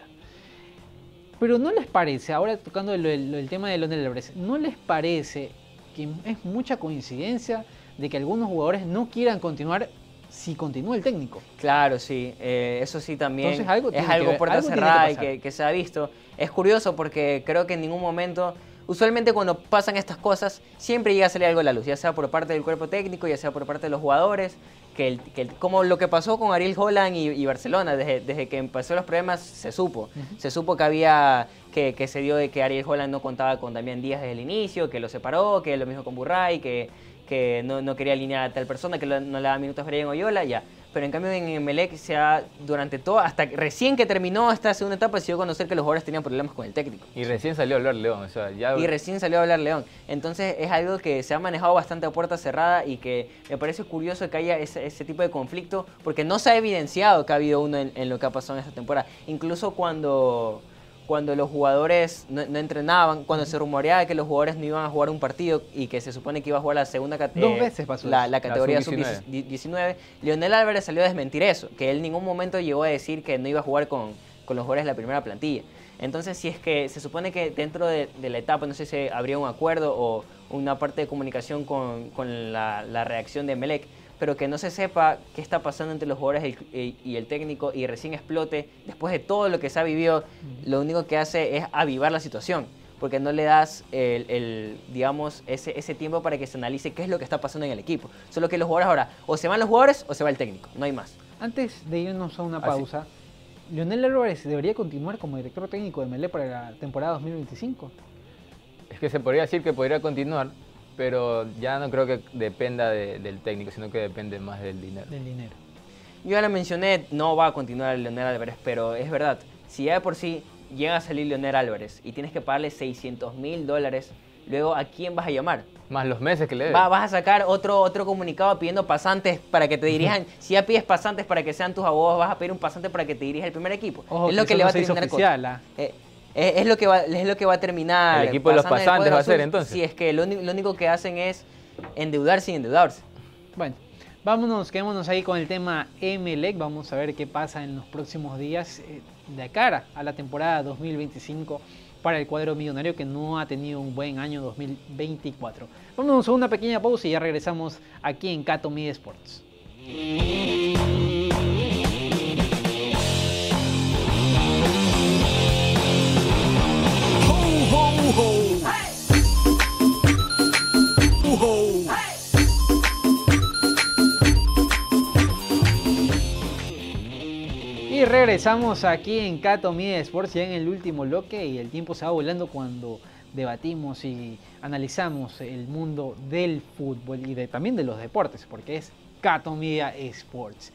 Pero ¿no les parece, ahora tocando el, tema de Lionel Álvarez, ¿no les parece que es mucha coincidencia de que algunos jugadores no quieran continuar si continúa el técnico? Claro, sí, eh, eso sí también es algo puerta cerrada y que, que se ha visto. Es curioso porque creo que en ningún momento usualmente cuando pasan estas cosas, siempre llega a salir algo a la luz, ya sea por parte del cuerpo técnico, ya sea por parte de los jugadores, que, como lo que pasó con Ariel Holland y, Barcelona, desde, que empezó los problemas se supo. Se supo que había, que, se dio de que Ariel Holland no contaba con Damián Díaz desde el inicio, que lo separó, que lo mismo con Burray, que, que no, no, quería alinear a tal persona, que no le daba minutos a Brian Oyola, ya pero en cambio en Emelec se ha, durante todo, hasta recién que terminó esta segunda etapa, se dio a conocer que los jugadores tenían problemas con el técnico. Y recién salió a hablar León, o sea, ya... Y recién salió a hablar León. Entonces es algo que se ha manejado bastante a puerta cerrada y que me parece curioso que haya ese, tipo de conflicto, porque no se ha evidenciado que ha habido uno en lo que ha pasado en esta temporada. Incluso cuando cuando los jugadores no, entrenaban, cuando se rumoreaba que los jugadores no iban a jugar un partido y que se supone que iba a jugar la segunda categoría. Dos veces pasó la, la categoría sub-19. Lionel Álvarez salió a desmentir eso, que él en ningún momento llegó a decir que no iba a jugar con, con los jugadores de la primera plantilla. Entonces, si es que se supone que dentro de, la etapa, no sé si habría un acuerdo o una parte de comunicación con, con la, la reacción de Melec, pero que no se sepa qué está pasando entre los jugadores y el técnico y recién explote, después de todo lo que se ha vivido, lo único que hace es avivar la situación, porque no le das el, digamos, ese, ese tiempo para que se analice qué es lo que está pasando en el equipo. Solo que los jugadores ahora, o se van los jugadores o se va el técnico, no hay más. Antes de irnos a una pausa, ¿Lionel Álvarez debería continuar como director técnico de Melé para la temporada 2025? Es que se podría decir que podría continuar, pero ya no creo que dependa del técnico, sino que depende más del dinero. Del dinero. Yo ya lo mencioné, no va a continuar Leonel Álvarez, pero es verdad, si ya de por sí llega a salir Leonel Álvarez y tienes que pagarle 600 mil dólares, luego ¿a quién vas a llamar? Más los meses que le debe. Va- vas a sacar otro, otro comunicado pidiendo pasantes para que te dirijan. si ya pides pasantes para que sean tus abogados, vas a pedir un pasante para que te dirija el primer equipo. Ojo, es lo que le no va a terminar con- oficial, ah. Eh, eh, es, lo que va, es lo que va a terminar. El equipo de los pasantes va a ser, entonces. Si es que lo, único que hacen es endeudarse y endeudarse. Bueno, vámonos, quedémonos ahí con el tema Emelec. Vamos a ver qué pasa en los próximos días eh, de cara a la temporada 2025 para el cuadro millonario que no ha tenido un buen año 2024. Vámonos a una pequeña pausa y ya regresamos aquí en Cato Media Sports. Y regresamos aquí en Cato Media Sports ya en el último bloque y el tiempo se va volando cuando debatimos y analizamos el mundo del fútbol y de- también de los deportes porque es Cato Media Sports.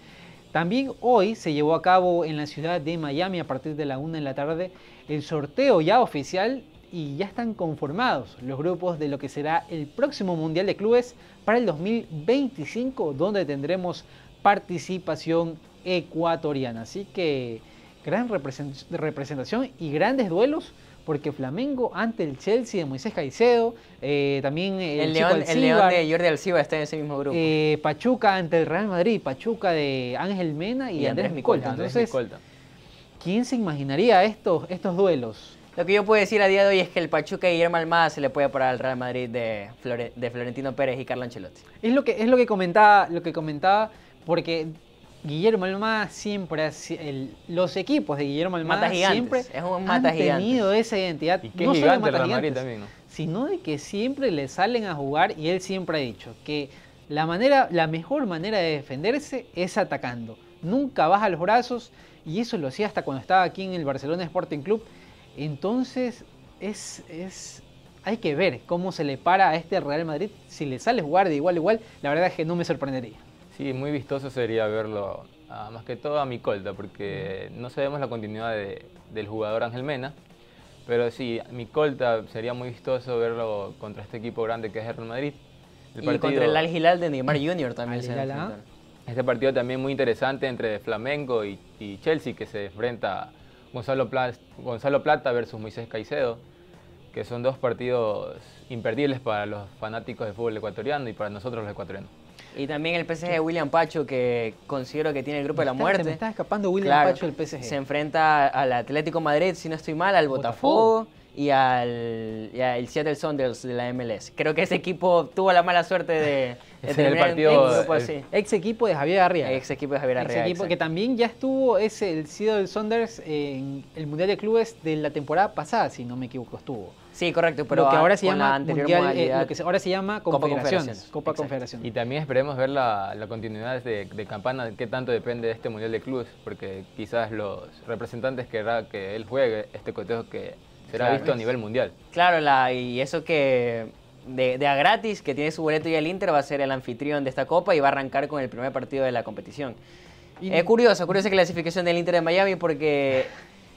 También hoy se llevó a cabo en la ciudad de Miami a partir de la una de la tarde el sorteo ya oficial y ya están conformados los grupos de lo que será el próximo Mundial de Clubes para el 2025 donde tendremos participación ecuatoriana. Así que gran represent- representación y grandes duelos porque Flamengo ante el Chelsea de Moisés Caicedo, eh, también el, león, el león de Jordi Alciba está en ese mismo grupo. eh, Pachuca ante el Real Madrid, Pachuca de Ángel Mena y, Y Andrés Andrés Micolta. Entonces, Micolta. ¿quién se imaginaría estos, estos duelos? Lo que yo puedo decir a día de hoy es que el Pachuca y Guillermo Almada se le puede parar al Real Madrid de, Flore- de Florentino Pérez y Carlo Ancelotti. Es lo que, es lo que comentaba, lo que comentaba, porque Guillermo Almada siempre, el- los equipos de Guillermo Almada siempre es un han gigantes. tenido esa identidad, Y qué no solo gigante el mata Real Madrid gigantes, también, ¿no? sino de que siempre le salen a jugar y él siempre ha dicho que la manera, la mejor manera de defenderse es atacando. Nunca baja los brazos y eso lo hacía hasta cuando estaba aquí en el Barcelona Sporting Club. Entonces es, es hay que ver cómo se le para a este Real Madrid si le sale jugar de igual a igual. La verdad es que no me sorprendería. Sí, muy vistoso sería verlo, ah, más que todo a Micolta, porque no sabemos la continuidad de- del jugador Ángel Mena. Pero sí, Micolta sería muy vistoso verlo contra este equipo grande que es el Real Madrid. El y contra el Al Hilal de Neymar Jr. también se ¿ah? Este partido también muy interesante entre Flamengo y, y Chelsea, que se enfrenta Gonzalo, Pla- Gonzalo Plata versus Moisés Caicedo, que son dos partidos imperdibles para los fanáticos del fútbol ecuatoriano y para nosotros los ecuatorianos. Y también el PSG de William Pacho, que considero que tiene el grupo de la se muerte. me está escapando William Claro, Pacho del PSG. Se enfrenta al Atlético Madrid, si no estoy mal, al Botafogo. Botafogo, y al y al Seattle Sounders de la MLS. Creo que ese equipo tuvo la mala suerte de, de era el partido- un grupo el- así. Ex equipo de Javier Arriaga. Ex equipo de Javier Ex Arreaga. equipo que también ya estuvo ese el Seattle Saunders en el Mundial de Clubes de la temporada pasada, si no me equivoco, estuvo. Sí, correcto, pero lo que a- ahora se llama anterior Mundial, eh, lo que ahora se llama Copa Confederaciones, Copa. Confederaciones. Y también esperemos ver la, la continuidad de, de Campana, qué tanto depende de este Mundial de Clubes, porque quizás los representantes querrá que él juegue este cotejo que será Claro. visto a nivel mundial. Claro, la, y eso que de, de a gratis, que tiene su boleto y el Inter, va a ser el anfitrión de esta copa y va a arrancar con el primer partido de la competición. Y- Es curioso, curiosa clasificación del Inter de Miami porque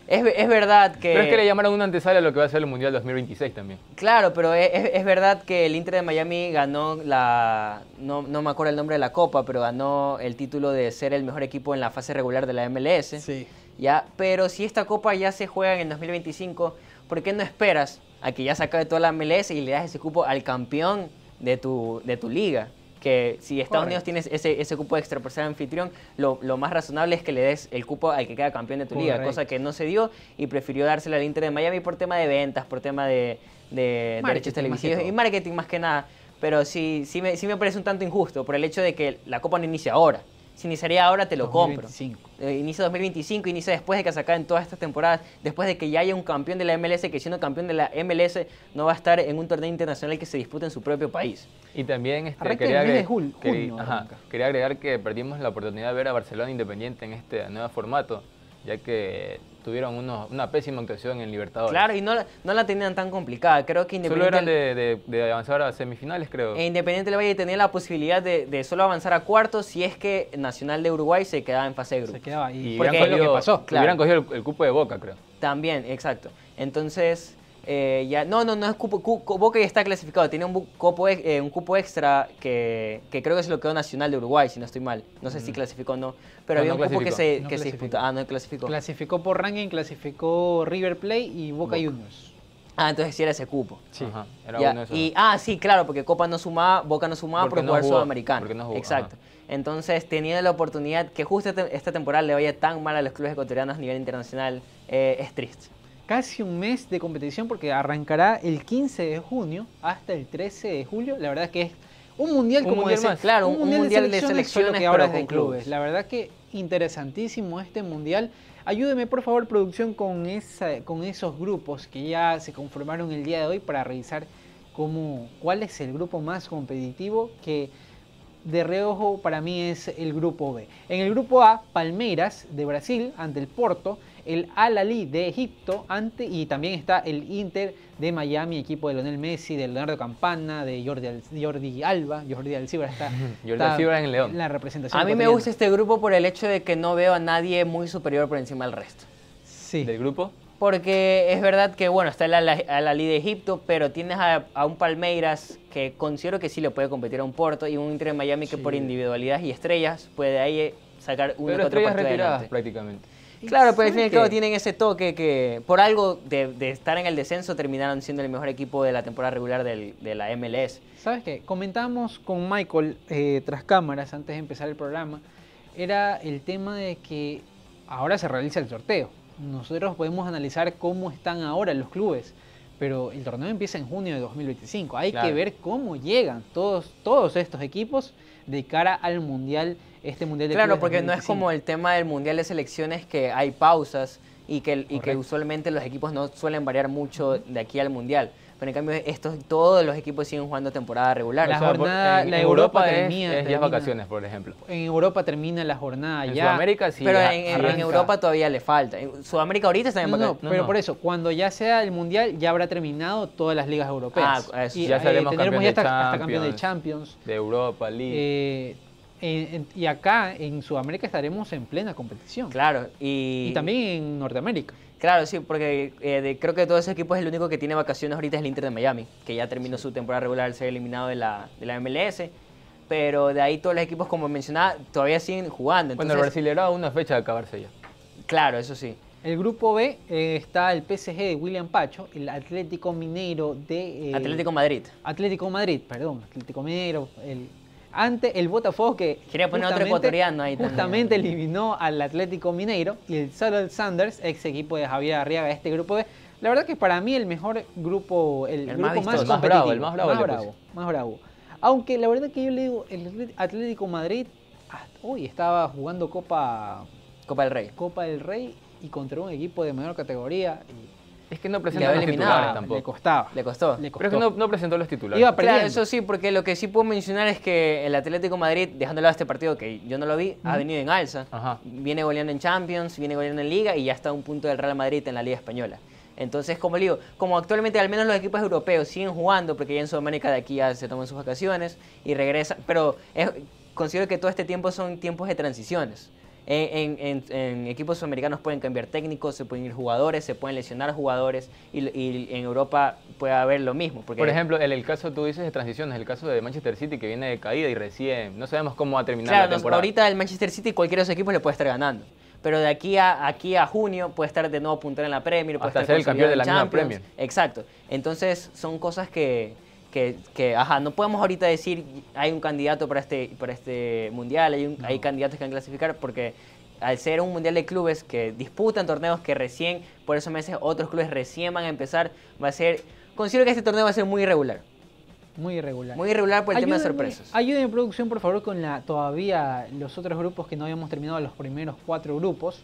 es, es verdad que... Pero es que le llamaron una antesala a lo que va a ser el Mundial 2026 también. Claro, pero es, es- es verdad que el Inter de Miami ganó la... No, no me acuerdo el nombre de la copa, pero ganó el título de ser el mejor equipo en la fase regular de la MLS. Sí. Ya, pero si esta copa ya se juega en el 2025, ¿por qué no esperas a que ya se acabe toda la MLS y le das ese cupo al campeón de tu, de tu liga? Que si Estados Unidos tiene ese, ese cupo extra por ser anfitrión, lo, lo más razonable es que le des el cupo al que queda campeón de tu liga, cosa que no se dio y prefirió dársela al Inter de Miami por tema de ventas, por tema de, de derechos televisivos y marketing más que nada. Pero sí, sí, me, sí me parece un tanto injusto por el hecho de que la copa no inicia ahora. Si iniciaría ahora, te lo compro. 2025. Eh, inicia 2025, inicia después de que se acaben todas estas temporadas, después de que ya haya un campeón de la MLS, que siendo campeón de la MLS no va a estar en un torneo internacional que se disputa en su propio país. Y también este, quería, el mes de agre- jul- querí- junio, ajá, quería agregar que perdimos la oportunidad de ver a Barcelona Independiente en este nuevo formato, ya que tuvieron unos- una pésima actuación en Libertadores. Claro, y no, la- no la tenían tan complicada. Creo que Solo Independiente, eran de, de- de avanzar a semifinales, creo. e Independiente del Valle tenía la posibilidad de, de solo avanzar a cuartos si es que Nacional de Uruguay se quedaba en fase de grupo. Se quedaba ahí. y porque hubieran es lo que cogido- pasó. claro. Hubieran cogido el, el cupo de Boca, creo. También, exacto. Entonces, eh, ya, no, no, no es cupo, cu- cu- Boca ya está clasificado, tiene un, cupo, eh, un cupo extra que, que creo que se lo quedó Nacional de Uruguay, si no estoy mal. No sé si clasificó o no, pero No, había no un cupo que se, No que se disputa. Ah, no clasificó. Clasificó por ranking, clasificó River Plate y Boca, Juniors. ah, entonces sí era ese cupo. Ajá, era Ya, uno de esos. y, ah, sí, claro, porque Copa no sumaba, Boca no sumaba Porque por no jugar jugó, sudamericano. porque no jugó, Exacto. Entonces, teniendo la oportunidad que justo este- esta temporada le vaya tan mal a los clubes ecuatorianos a nivel internacional, eh, es triste. Casi un mes de competición porque arrancará el 15 de junio hasta el 13 de julio. La verdad que es un mundial Un como mundial de más. Claro, un mundial de selecciones, que ahora con clubes. clubes. La verdad que interesantísimo este mundial. Ayúdeme por favor producción con, esa, con esos grupos que ya se conformaron el día de hoy para revisar cómo, cuál es el grupo más competitivo que de reojo para mí es el grupo B. En el grupo A, Palmeiras de Brasil ante el Porto, el Al-Ali de Egipto ante y también está el Inter de Miami, equipo de Lionel Messi, de Leonardo Campana, de Jordi, Al- Jordi Alba, Jordi Alcibar está, Jordi Alcibar en León. La representación A mí me gusta este grupo por el hecho de que no veo a nadie muy superior por encima del resto. Sí. ¿Del grupo? Porque es verdad que, bueno, está el Al- Al-Ali de Egipto, pero tienes a, a un Palmeiras que considero que sí le puede competir a un Porto y un Inter de Miami que Sí. por individualidad y estrellas puede ahí sacar uno Pero estrellas retiradas adelante. prácticamente. Claro, pero al fin y al ¿Sabe cabo tienen ese toque que por algo de, de estar en el descenso terminaron siendo el mejor equipo de la temporada regular del- de la MLS. ¿Sabes qué? Comentábamos con Michael eh, tras cámaras antes de empezar el programa. Era el tema de que ahora se realiza el sorteo. Nosotros podemos analizar cómo están ahora los clubes, pero el torneo empieza en junio de 2025. Hay que ver cómo llegan todos, todos estos equipos de cara al mundial, este mundial de Claro, clubes porque no es 2025. como el tema del Mundial de Selecciones que hay pausas y que, y que usualmente los equipos no suelen variar mucho de aquí al Mundial. Pero en cambio estos, todos los equipos siguen jugando temporada regular. La O sea, por- jornada- en, la en Europa Europa, es- termina- es, ya termina. vacaciones, por ejemplo. En Europa termina la jornada En ya. Sudamérica sí. pero en. Europa todavía le falta. En Sudamérica ahorita está en No, no, vacaciones. No, pero no. por eso, cuando ya sea el mundial, ya habrá terminado todas las ligas europeas. Ah, eso. y Ya eh, seremos campeón ya de hasta, hasta campeón de Champions. Champions. De Europa League. Eh, en- en- y acá en Sudamérica estaremos en plena competición. Claro, y, Y también en Norteamérica. Claro, sí, porque eh, de- creo que de todos esos equipos el único que tiene vacaciones ahorita es el Inter de Miami, que ya terminó su temporada regular al ser eliminado de la, de la MLS. Pero de ahí todos los equipos, como mencionaba, todavía siguen jugando. bueno, el Entonces, Brasil era una fecha de acabarse ya. Claro, eso sí. El grupo B eh, está el PSG de William Pacho, el Atlético Mineiro de... eh, Atlético Madrid. Atlético Madrid, perdón, Atlético Mineiro, el, ante el Botafogo que Quería poner otro justamente- ecuatoriano ahí también. Justamente eliminó al Atlético Mineiro y el Seattle Sanders, ex equipo de Javier Arriaga, este grupo B. La verdad que para mí el mejor grupo, el, El grupo más más, vistoso. Más competitivo, bravo, el más bravo le bravo, más bravo. Aunque la verdad que yo le digo, el Atlético Madrid, hoy estaba jugando Copa, Copa del Rey. Copa del Rey y contra un equipo de menor categoría y Es que no Quedó presentan los titulares le tampoco. costaba. Le costó. Le Pero es que costó. no, no presentó los titulares. Iba Claro, perdiendo. eso sí, porque lo que sí puedo mencionar es que el Atlético Madrid, dejando de lado este partido que yo no lo vi, ha venido en alza. Ajá. Viene goleando en Champions, viene goleando en Liga y ya está a un punto del Real Madrid en la Liga Española. Entonces, como le digo, como actualmente al menos los equipos europeos siguen jugando, porque ya en Sudamérica de aquí ya se toman sus vacaciones y regresan, pero es- considero que todo este tiempo son tiempos de transiciones. En, en- en- en equipos sudamericanos pueden cambiar técnicos, se pueden ir jugadores, se pueden lesionar jugadores y, y en Europa puede haber lo mismo. Porque Por ejemplo, el, el caso tú dices de transiciones, el caso de Manchester City que viene de caída y recién no sabemos cómo va a terminar Claro, la nos- temporada. ahorita el Manchester City cualquiera de esos equipos le puede estar ganando. Pero de aquí a, aquí a junio puede estar de nuevo puntero en la Premier. Puede Hasta estar ser el campeón de la misma. Premier. Exacto. Entonces son cosas que, que, que, ajá, no podemos ahorita decir hay un candidato para este, para este mundial, hay, un- hay candidatos que van a clasificar porque al ser un mundial de clubes que disputan torneos que recién, por esos meses otros clubes recién van a empezar, va a ser, considero que este torneo va a ser muy irregular. Muy irregular. Muy irregular por el tema de sorpresas. Ayúdenme, producción, por favor, con la todavía los otros grupos que no habíamos terminado, los primeros cuatro grupos.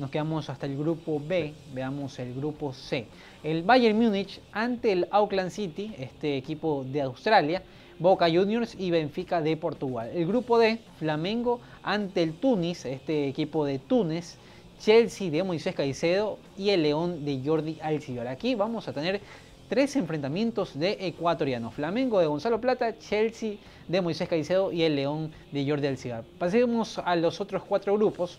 Nos quedamos hasta el grupo B, veamos el grupo C. El Bayern Múnich ante el Auckland City, este equipo de Australia, Boca Juniors y Benfica de Portugal. El grupo D, Flamengo ante el Tunis, este equipo de Túnez, Chelsea de Moisés Caicedo y el León de Jordi Alcibar. Aquí vamos a tener tres enfrentamientos de ecuatorianos. Flamengo de Gonzalo Plata, Chelsea de Moisés Caicedo y el León de Jordi Alcibar. Pasemos a los otros cuatro grupos,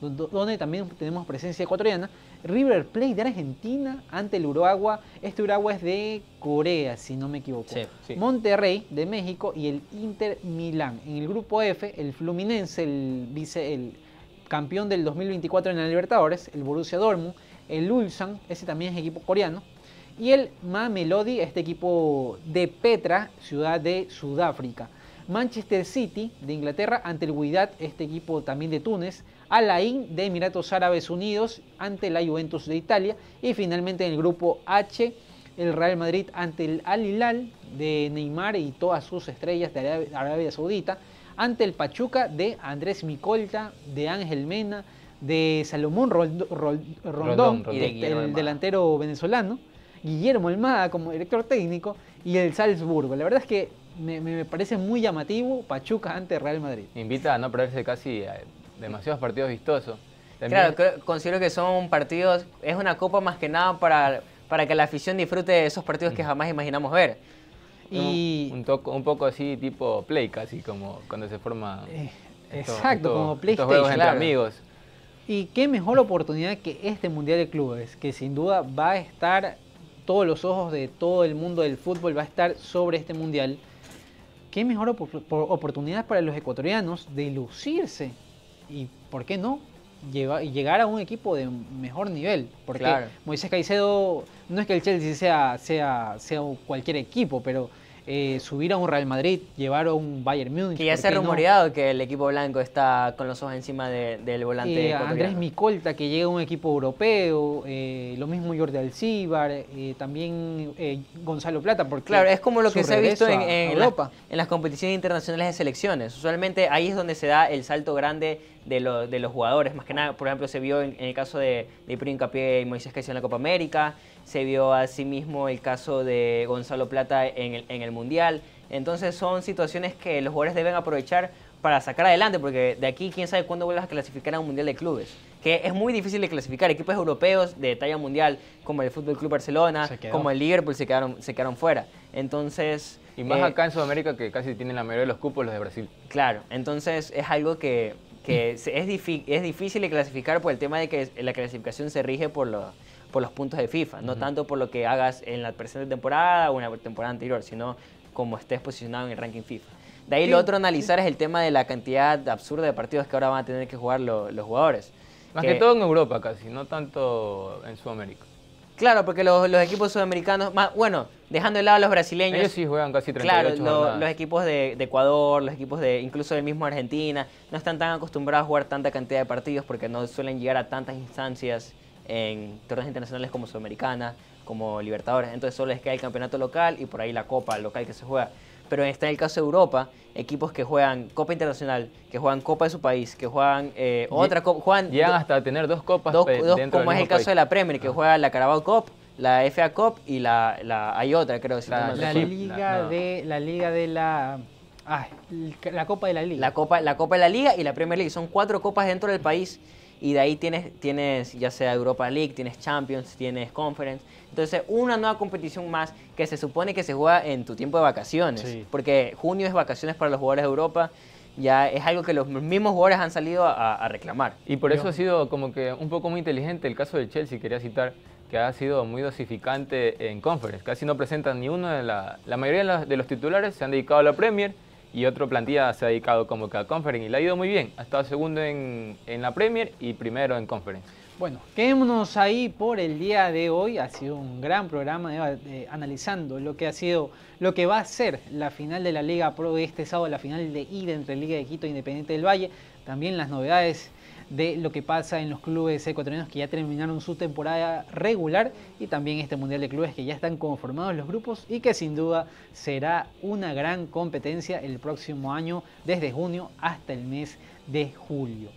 donde también tenemos presencia ecuatoriana. River Plate de Argentina ante el Uruguay. Este Uruguay es de Corea, si no me equivoco. Sí, sí. Monterrey de México y el Inter Milán. En el grupo F, el Fluminense, el, vice, el campeón del 2024 en la Libertadores, el Borussia Dortmund, el Ulsan, ese también es equipo coreano, y el Mamelodi, este equipo de Petra, ciudad de Sudáfrica. Manchester City de Inglaterra ante el Wydad, este equipo también de Túnez. Al Ain de Emiratos Árabes Unidos ante la Juventus de Italia. Y finalmente en el grupo H, el Real Madrid ante el Al Hilal de Neymar y todas sus estrellas de Arabia, Saudita. Ante el Pachuca de Andrés Micolta, de Ángel Mena, de Salomón Rondón, Rondón, y de el- delantero venezolano. Guillermo Almada como director técnico y el Salzburgo. La verdad es que me, me parece muy llamativo Pachuca ante Real Madrid. Invita a no perderse casi eh, demasiados partidos vistosos. También- Claro, creo- considero que son partidos, es una copa más que nada para, para que la afición disfrute de esos partidos que jamás imaginamos ver. Y un, toco- un poco así tipo play casi como cuando se forma eh, estos- exacto, estos- como PlayStation. juegos entre claro. amigos Y qué mejor oportunidad que este Mundial de Clubes, que sin duda va a estar, todos los ojos de todo el mundo del fútbol va a estar sobre este Mundial. Qué mejor opor- por- oportunidad para los ecuatorianos de lucirse y, ¿por qué no? Lleva- llegar a un equipo de mejor nivel. Porque Claro. Moisés Caicedo, no es que el Chelsea sea, sea, sea cualquier equipo, pero eh, subir a un Real Madrid, llevar a un Bayern Múnich. Que ya ¿por se ha no? rumoreado que el equipo blanco está con los ojos encima de- del volante Eh. Andrés Micolta, que llega a un equipo europeo, eh, lo mismo Jordi Alcibar, eh, también Gonzalo Plata, porque Claro, es como lo que se ha visto en, a- a en las, Europa. en las competiciones internacionales de selecciones. Usualmente ahí es donde se da el salto grande de, lo- de los jugadores. Más que nada, por ejemplo, se vio en, en el caso de, de Hincapié y Moisés Caicedo en la Copa América. Se vio asimismo el caso de Gonzalo Plata en el, en el Mundial. Entonces son situaciones que los jugadores deben aprovechar para sacar adelante, porque de aquí quién sabe cuándo vuelvas a clasificar a un Mundial de Clubes. Que es muy difícil de clasificar. Equipos europeos de talla mundial, como el Fútbol Club Barcelona, como el Liverpool, se quedaron, se quedaron fuera. Entonces. y más eh, acá en Sudamérica que casi tienen la mayoría de los cupos los de Brasil Claro, entonces es algo que, que es, es difícil de clasificar por el tema de que la clasificación se rige por, lo- por los puntos de FIFA, no tanto por lo que hagas en la presente temporada o en la temporada anterior, sino como estés posicionado en el ranking FIFA. De ahí Sí, lo otro a analizar es el tema de la cantidad absurda de partidos que ahora van a tener que jugar lo- los jugadores. más que todo en Europa casi no tanto en Sudamérica Claro, porque los, los equipos sudamericanos, más, bueno, dejando de lado a los brasileños, ellos sí juegan casi 38 Claro, lo- los equipos de, de Ecuador, los equipos de incluso del mismo Argentina, no están tan acostumbrados a jugar tanta cantidad de partidos porque no suelen llegar a tantas instancias en torneos internacionales como Sudamericana, como Libertadores. Entonces solo les queda el campeonato local y por ahí la Copa local que se juega. Pero está en el caso de Europa, equipos que juegan Copa Internacional, que juegan Copa de su país, que juegan eh, otra Copa, juegan llegan hasta tener dos copas dos, pe- dos- dentro como del es el caso de la Premier, que juega la Carabao Cup, la FA Cup y la, la hay otra, creo. si La- La liga no. de la liga de la ay, la Copa de la Liga. La Copa, la Copa de la Liga y la Premier League. Son cuatro copas dentro del país y de ahí tienes, tienes ya sea Europa League, tienes Champions, tienes Conference. Entonces, una nueva competición más que se supone que se juega en tu tiempo de vacaciones. Sí. Porque junio es vacaciones para los jugadores de Europa. Ya es algo que los mismos jugadores han salido a, a reclamar. Y por eso ha sido como que un poco muy inteligente el caso del Chelsea, quería citar, que ha sido muy dosificante en conference. Casi no presentan ni uno de la... La mayoría de los, de los titulares se han dedicado a la Premier y otra plantilla se ha dedicado como que a conference y le ha ido muy bien. Ha estado segundo en, en la Premier y primero en conference. Bueno, quedémonos ahí por el día de hoy. Ha sido un gran programa de- analizando lo que ha sido, lo que va a ser la final de la Liga Pro de este sábado, la final de ida entre Liga de Quito e Independiente del Valle. También las novedades de lo que pasa en los clubes ecuatorianos que ya terminaron su temporada regular y también este Mundial de Clubes que ya están conformados los grupos y que sin duda será una gran competencia el próximo año desde junio hasta el mes de julio.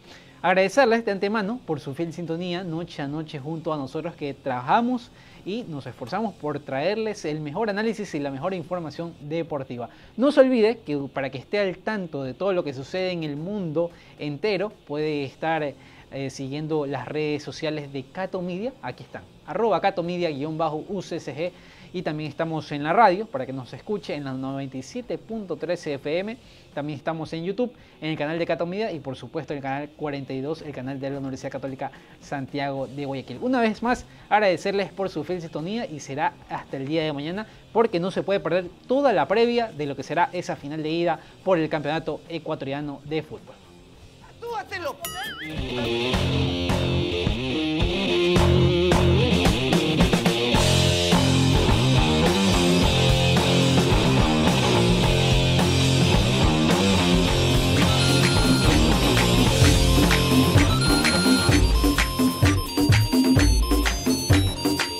Agradecerles de antemano por su fiel sintonía noche a noche junto a nosotros que trabajamos y nos esforzamos por traerles el mejor análisis y la mejor información deportiva. No se olvide que para que esté al tanto de todo lo que sucede en el mundo entero puede estar eh, siguiendo las redes sociales de Cato Media. Aquí están, arroba Cato Media-UCSG y también estamos en la radio para que nos escuche en la 97.13 FM. También estamos en YouTube, en el canal de Catomida y por supuesto en el canal 42, el canal de la Universidad Católica Santiago de Guayaquil. Una vez más, agradecerles por su fiel sintonía y será hasta el día de mañana porque no se puede perder toda la previa de lo que será esa final de ida por el Campeonato Ecuatoriano de Fútbol. ¡Tú hátelo!